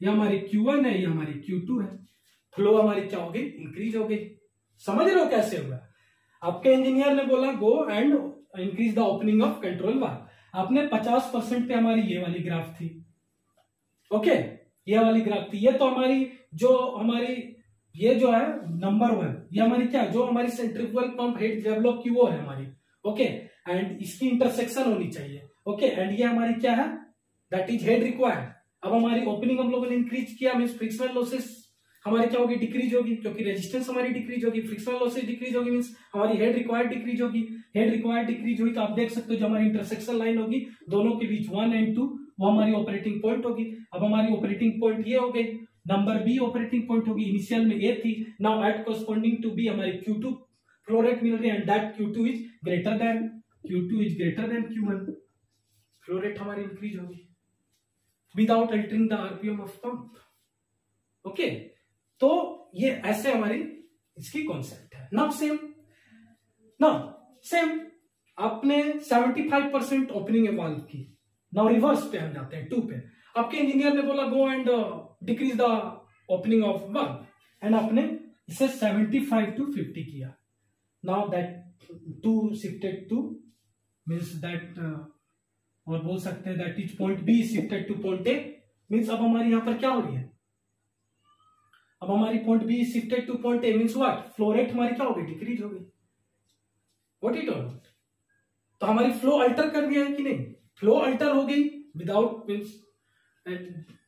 ये हमारी Q1 है ये हमारी Q2 है। फ्लो हमारी क्या हो गई? इंक्रीज हो गई। समझ रहे हो कैसे हुआ आपके इंजीनियर ने बोला go and increase the opening of control valve आपने 50 परसेंट पे हमारी ये वाली ग्राफ थी। ओके ये वाली ग्राफ थी। ये तो हमारी, जो हमारी, ये जो है नंबर वन ये हमारी क्या जो हमारी सेंट्रिफुगल पंप हेड डेवलप की वो है हमारी। ओके एंड इसकी इंटरसेक्शन होनी चाहिए। ओके एंड ये हमारी क्या है? दैट इज़ हेड रिक्वायर्ड अब हमारी ओपनिंग हम लोगों ने इंक्रीज किया। मीन फ्रिक्शनल लॉसेस हमारी क्या होगी? डिक्रीज होगी। क्योंकि रेजिस्टेंस हमारी डिक्रीज होगी। फ्रिक्शनल लॉसेस डिक्रीज होगी। मीन हमारी हेड रिक्वायर्ड डिक्रीज होगी। हेड रिक्वायर्ड डिक्रीज हुई तो आप देख सकते हो जो हमारी इंटरसेक्शन लाइन होगी, दोनों के बीच वन एंड टू वो हमारी ऑपरेटिंग पॉइंट होगी। अब हमारी ऑपरेटिंग पॉइंट ये हो गई। नंबर बी ऑपरेटिंग पॉइंट होगी। इनिशियल में ए थी। Now at corresponding to B हमारी क्यू टू फ्लो रेट मिल रही है। And that Q two is greater than Q2 is greater than Q1. Flow rate हमारी इंक्रीज होगी। Without altering the RPM of pump okay तो ये ऐसे हमारी इसकी कॉन्सेप्ट है। नाउ सेम नाउ सेम आपने 75 परसेंट ओपनिंग वाल्व की। नाउ रिवर्स पे हम जाते हैं टू पे आपके इंजीनियर ने बोला go and decrease the opening of valve and आपने इसे 75 टू 50 किया. Now that to shifted to means that और बोल सकते हैं that is point B shifted to point A means अब हमारी यहाँ पर क्या हो रही है? अब हमारी point B shifted to point A means what flow rate हमारी क्या हो गई? डिक्रीज हो गई. व्हाट इट ऑल तो हमारी फ्लो अल्टर कर दिया है कि नहीं? फ्लो अल्टर हो गई without means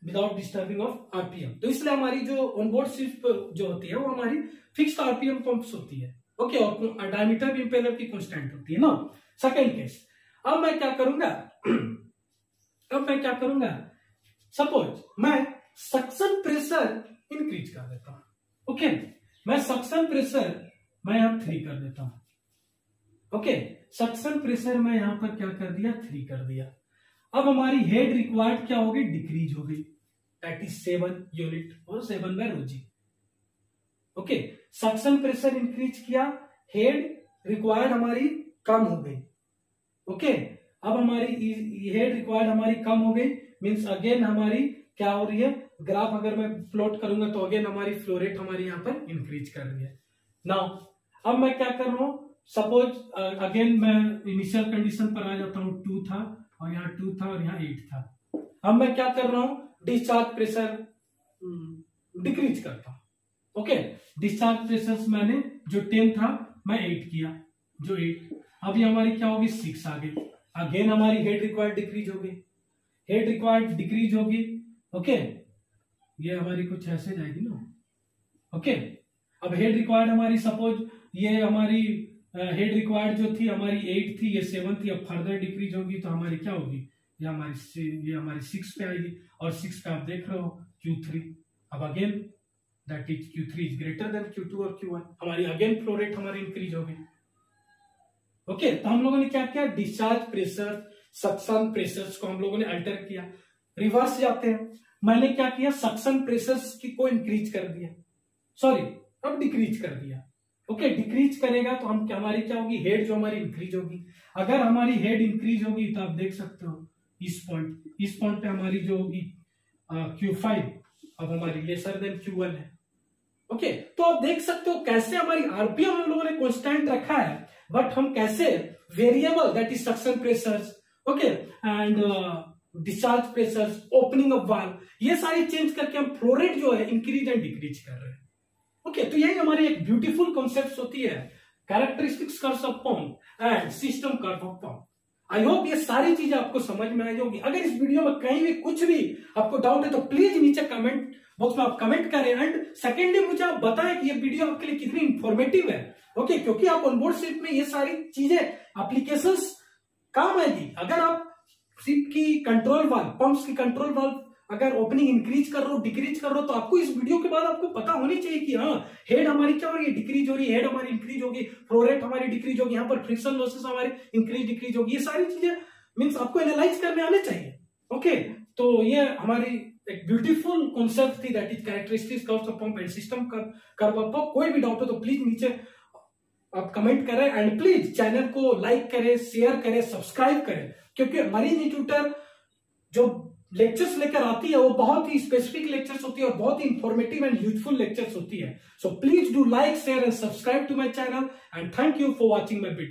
without disturbing of RPM तो इसलिए हमारी जो ऑनबोर्ड सिर्फ़ जो होती है, वो हमारी फिक्स्ड आरपीएम पंप्स होती है। ओके और डायमीटर भी इंपेलर की कॉन्स्टेंट होती है ना? सेकेंड केस अब मैं क्या करूँगा? अब मैं क्या करूँगा? सपोज़ मैं सक्शन प्रेशर इंक्रीज कर देता हूँ। Okay okay? मैं सक्शन प्रेशर मैं यहाँ थ्री कर देता हूँ। ओके सक्शन प्रेशर मैं यहाँ पर क्या कर दिया? थ्री कर दिया। अब हमारी हेड रिक्वायर्ड क्या हो गई डिक्रीज हो गई। That is seven unit or seven by rho G. Okay suction pressure increase किया। हेड रिक्वायर्ड हमारी कम हो गई। ओके अब हमारी हेड रिक्वायर्ड हमारी कम हो गई। मीन्स अगेन हमारी क्या हो रही है? ग्राफ अगर मैं प्लॉट करूँगा तो अगेन हमारी फ्लोरेट हमारी यहाँ पर इंक्रीज कर रही है। नाउ अब मैं क्या कर रहा हूँ? सपोज़ अगेन मैं इनिशियल कंडीशन पर आ जाता हूँ टू था और यहाँ टू था और यहाँ एट था। अब मैं क्या कर रहा हूँ? डिस्चार्ज प्रेशर डिक्रीज करता हूँ। ओके डिस्चार्ज प्रेशर मैंने जो टेन था मैं एट किया जो एट अभी हमारी क्या होगी? सिक्स आ गई। अगेन हमारी हेड रिक्वायर्ड डिक्रीज हो गई हेड रिक्वायर्ड डिक्रीज होगी। ओके ये हमारी कुछ ऐसे जाएगी ना। ओके अब हेड रिक्वायर्ड हमारी सपोज़ ये हमारी हेड रिक्वायर्ड जो थी, हमारी एट थी, ये सेवन थी, अब फर्दर डिक्रीज होगी तो हमारी क्या होगी? ये हमारी ये हमारी सिक्स पे आएगी और सिक्स पे आप देख रहे हो क्यू थ्री अब again that is Q three is greater than Q two और क्यू वन हमारी अगेन फ्लो रेट हमारी इंक्रीज होगी। ओके तो हम लोगों ने क्या किया? डिस्चार्ज प्रेशर सक्शन प्रेशर को हम लोगों ने अल्टर किया। रिवर्स जाते हैं। मैंने क्या किया? सक्शन प्रेशर की को इंक्रीज कर दिया। सॉरी अब डिक्रीज कर दिया। ओके okay, डिक्रीज करेगा तो हम हमारी क्या होगी? हेड जो हमारी इंक्रीज होगी। अगर हमारी हेड इंक्रीज होगी तो आप देख सकते हो इस पॉइंट इस पॉइंट पे हमारी जो होगी क्यू फाइव अब हमारी लेसर देन क्यू वन है। ओके okay, तो आप देख सकते हो कैसे हमारी आरपीएम हम लोगों ने कॉन्स्टेंट रखा है बट हम कैसे variable that is suction pressure okay and discharge pressure opening of valve ये सारी चेंज करके हम फ्लोरेट जो है इंक्रीज एंड डिक्रीज कर रहे हैं। ओके तो यही हमारी एक ब्यूटीफुल कॉन्सेप्ट होती है। Characteristics curve of pump and system curve of pump I hope ये सारी चीज़ें आपको समझ में आई होगी। अगर इस वीडियो में कहीं भी कुछ भी आपको डाउट है तो प्लीज़ नीचे कमेंट बॉक्स में आप कमेंट करें। एंड सेकेंडली मुझे आप बताएँ कि ये वीडियो आपके लिए कितनी इंफॉर्मेटिव है। ओके okay, क्योंकि आप ऑनबोर्ड शिप में ये सारी चीज़ें एप्लीकेशन काम आएगी। अगर आप शिप की कंट्रोल वाल पंप्स की कंट्रोल वाल अगर ओपनिंग इंक्रीज कर रहा हो डिक्रीज कर रहा हो तो आपको इस वीडियो के बाद आपको पता होनी चाहिए कि हाँ हेड हमारी क्या हो रही है? डिक्रीज हो रही है हेड हमारी इंक्रीज होगी फ्लोरेट हमारी डिक्रीज होगी, यहाँ पर फ्रिक्शन लॉसेस हमारी इंक्रीज डिक्रीज होगी, ये सारी चीज़ें मीन्स आपको एनालाइज करने आने चाहिए। ओके तो ये हमारी एक ब्यूटीफुल कॉन्सेप्ट थी that is characteristics of pump and system curve of pump कोई भी डाउट हो तो प्लीज़ नीचे आप कमेंट करें एंड प्लीज़ चैनल को लाइक करें शेयर करें सब्सक्राइब करें। क्योंकि मरीन ट्यूटर जो लेक्चर्स लेकर आती है, वो बहुत ही स्पेसिफिक लेक्चर्स होती है और बहुत ही इंफॉर्मेटिव एंड यूजफुल लेक्चर्स होती है। So please do like share and subscribe to my channel and thank you for watching my video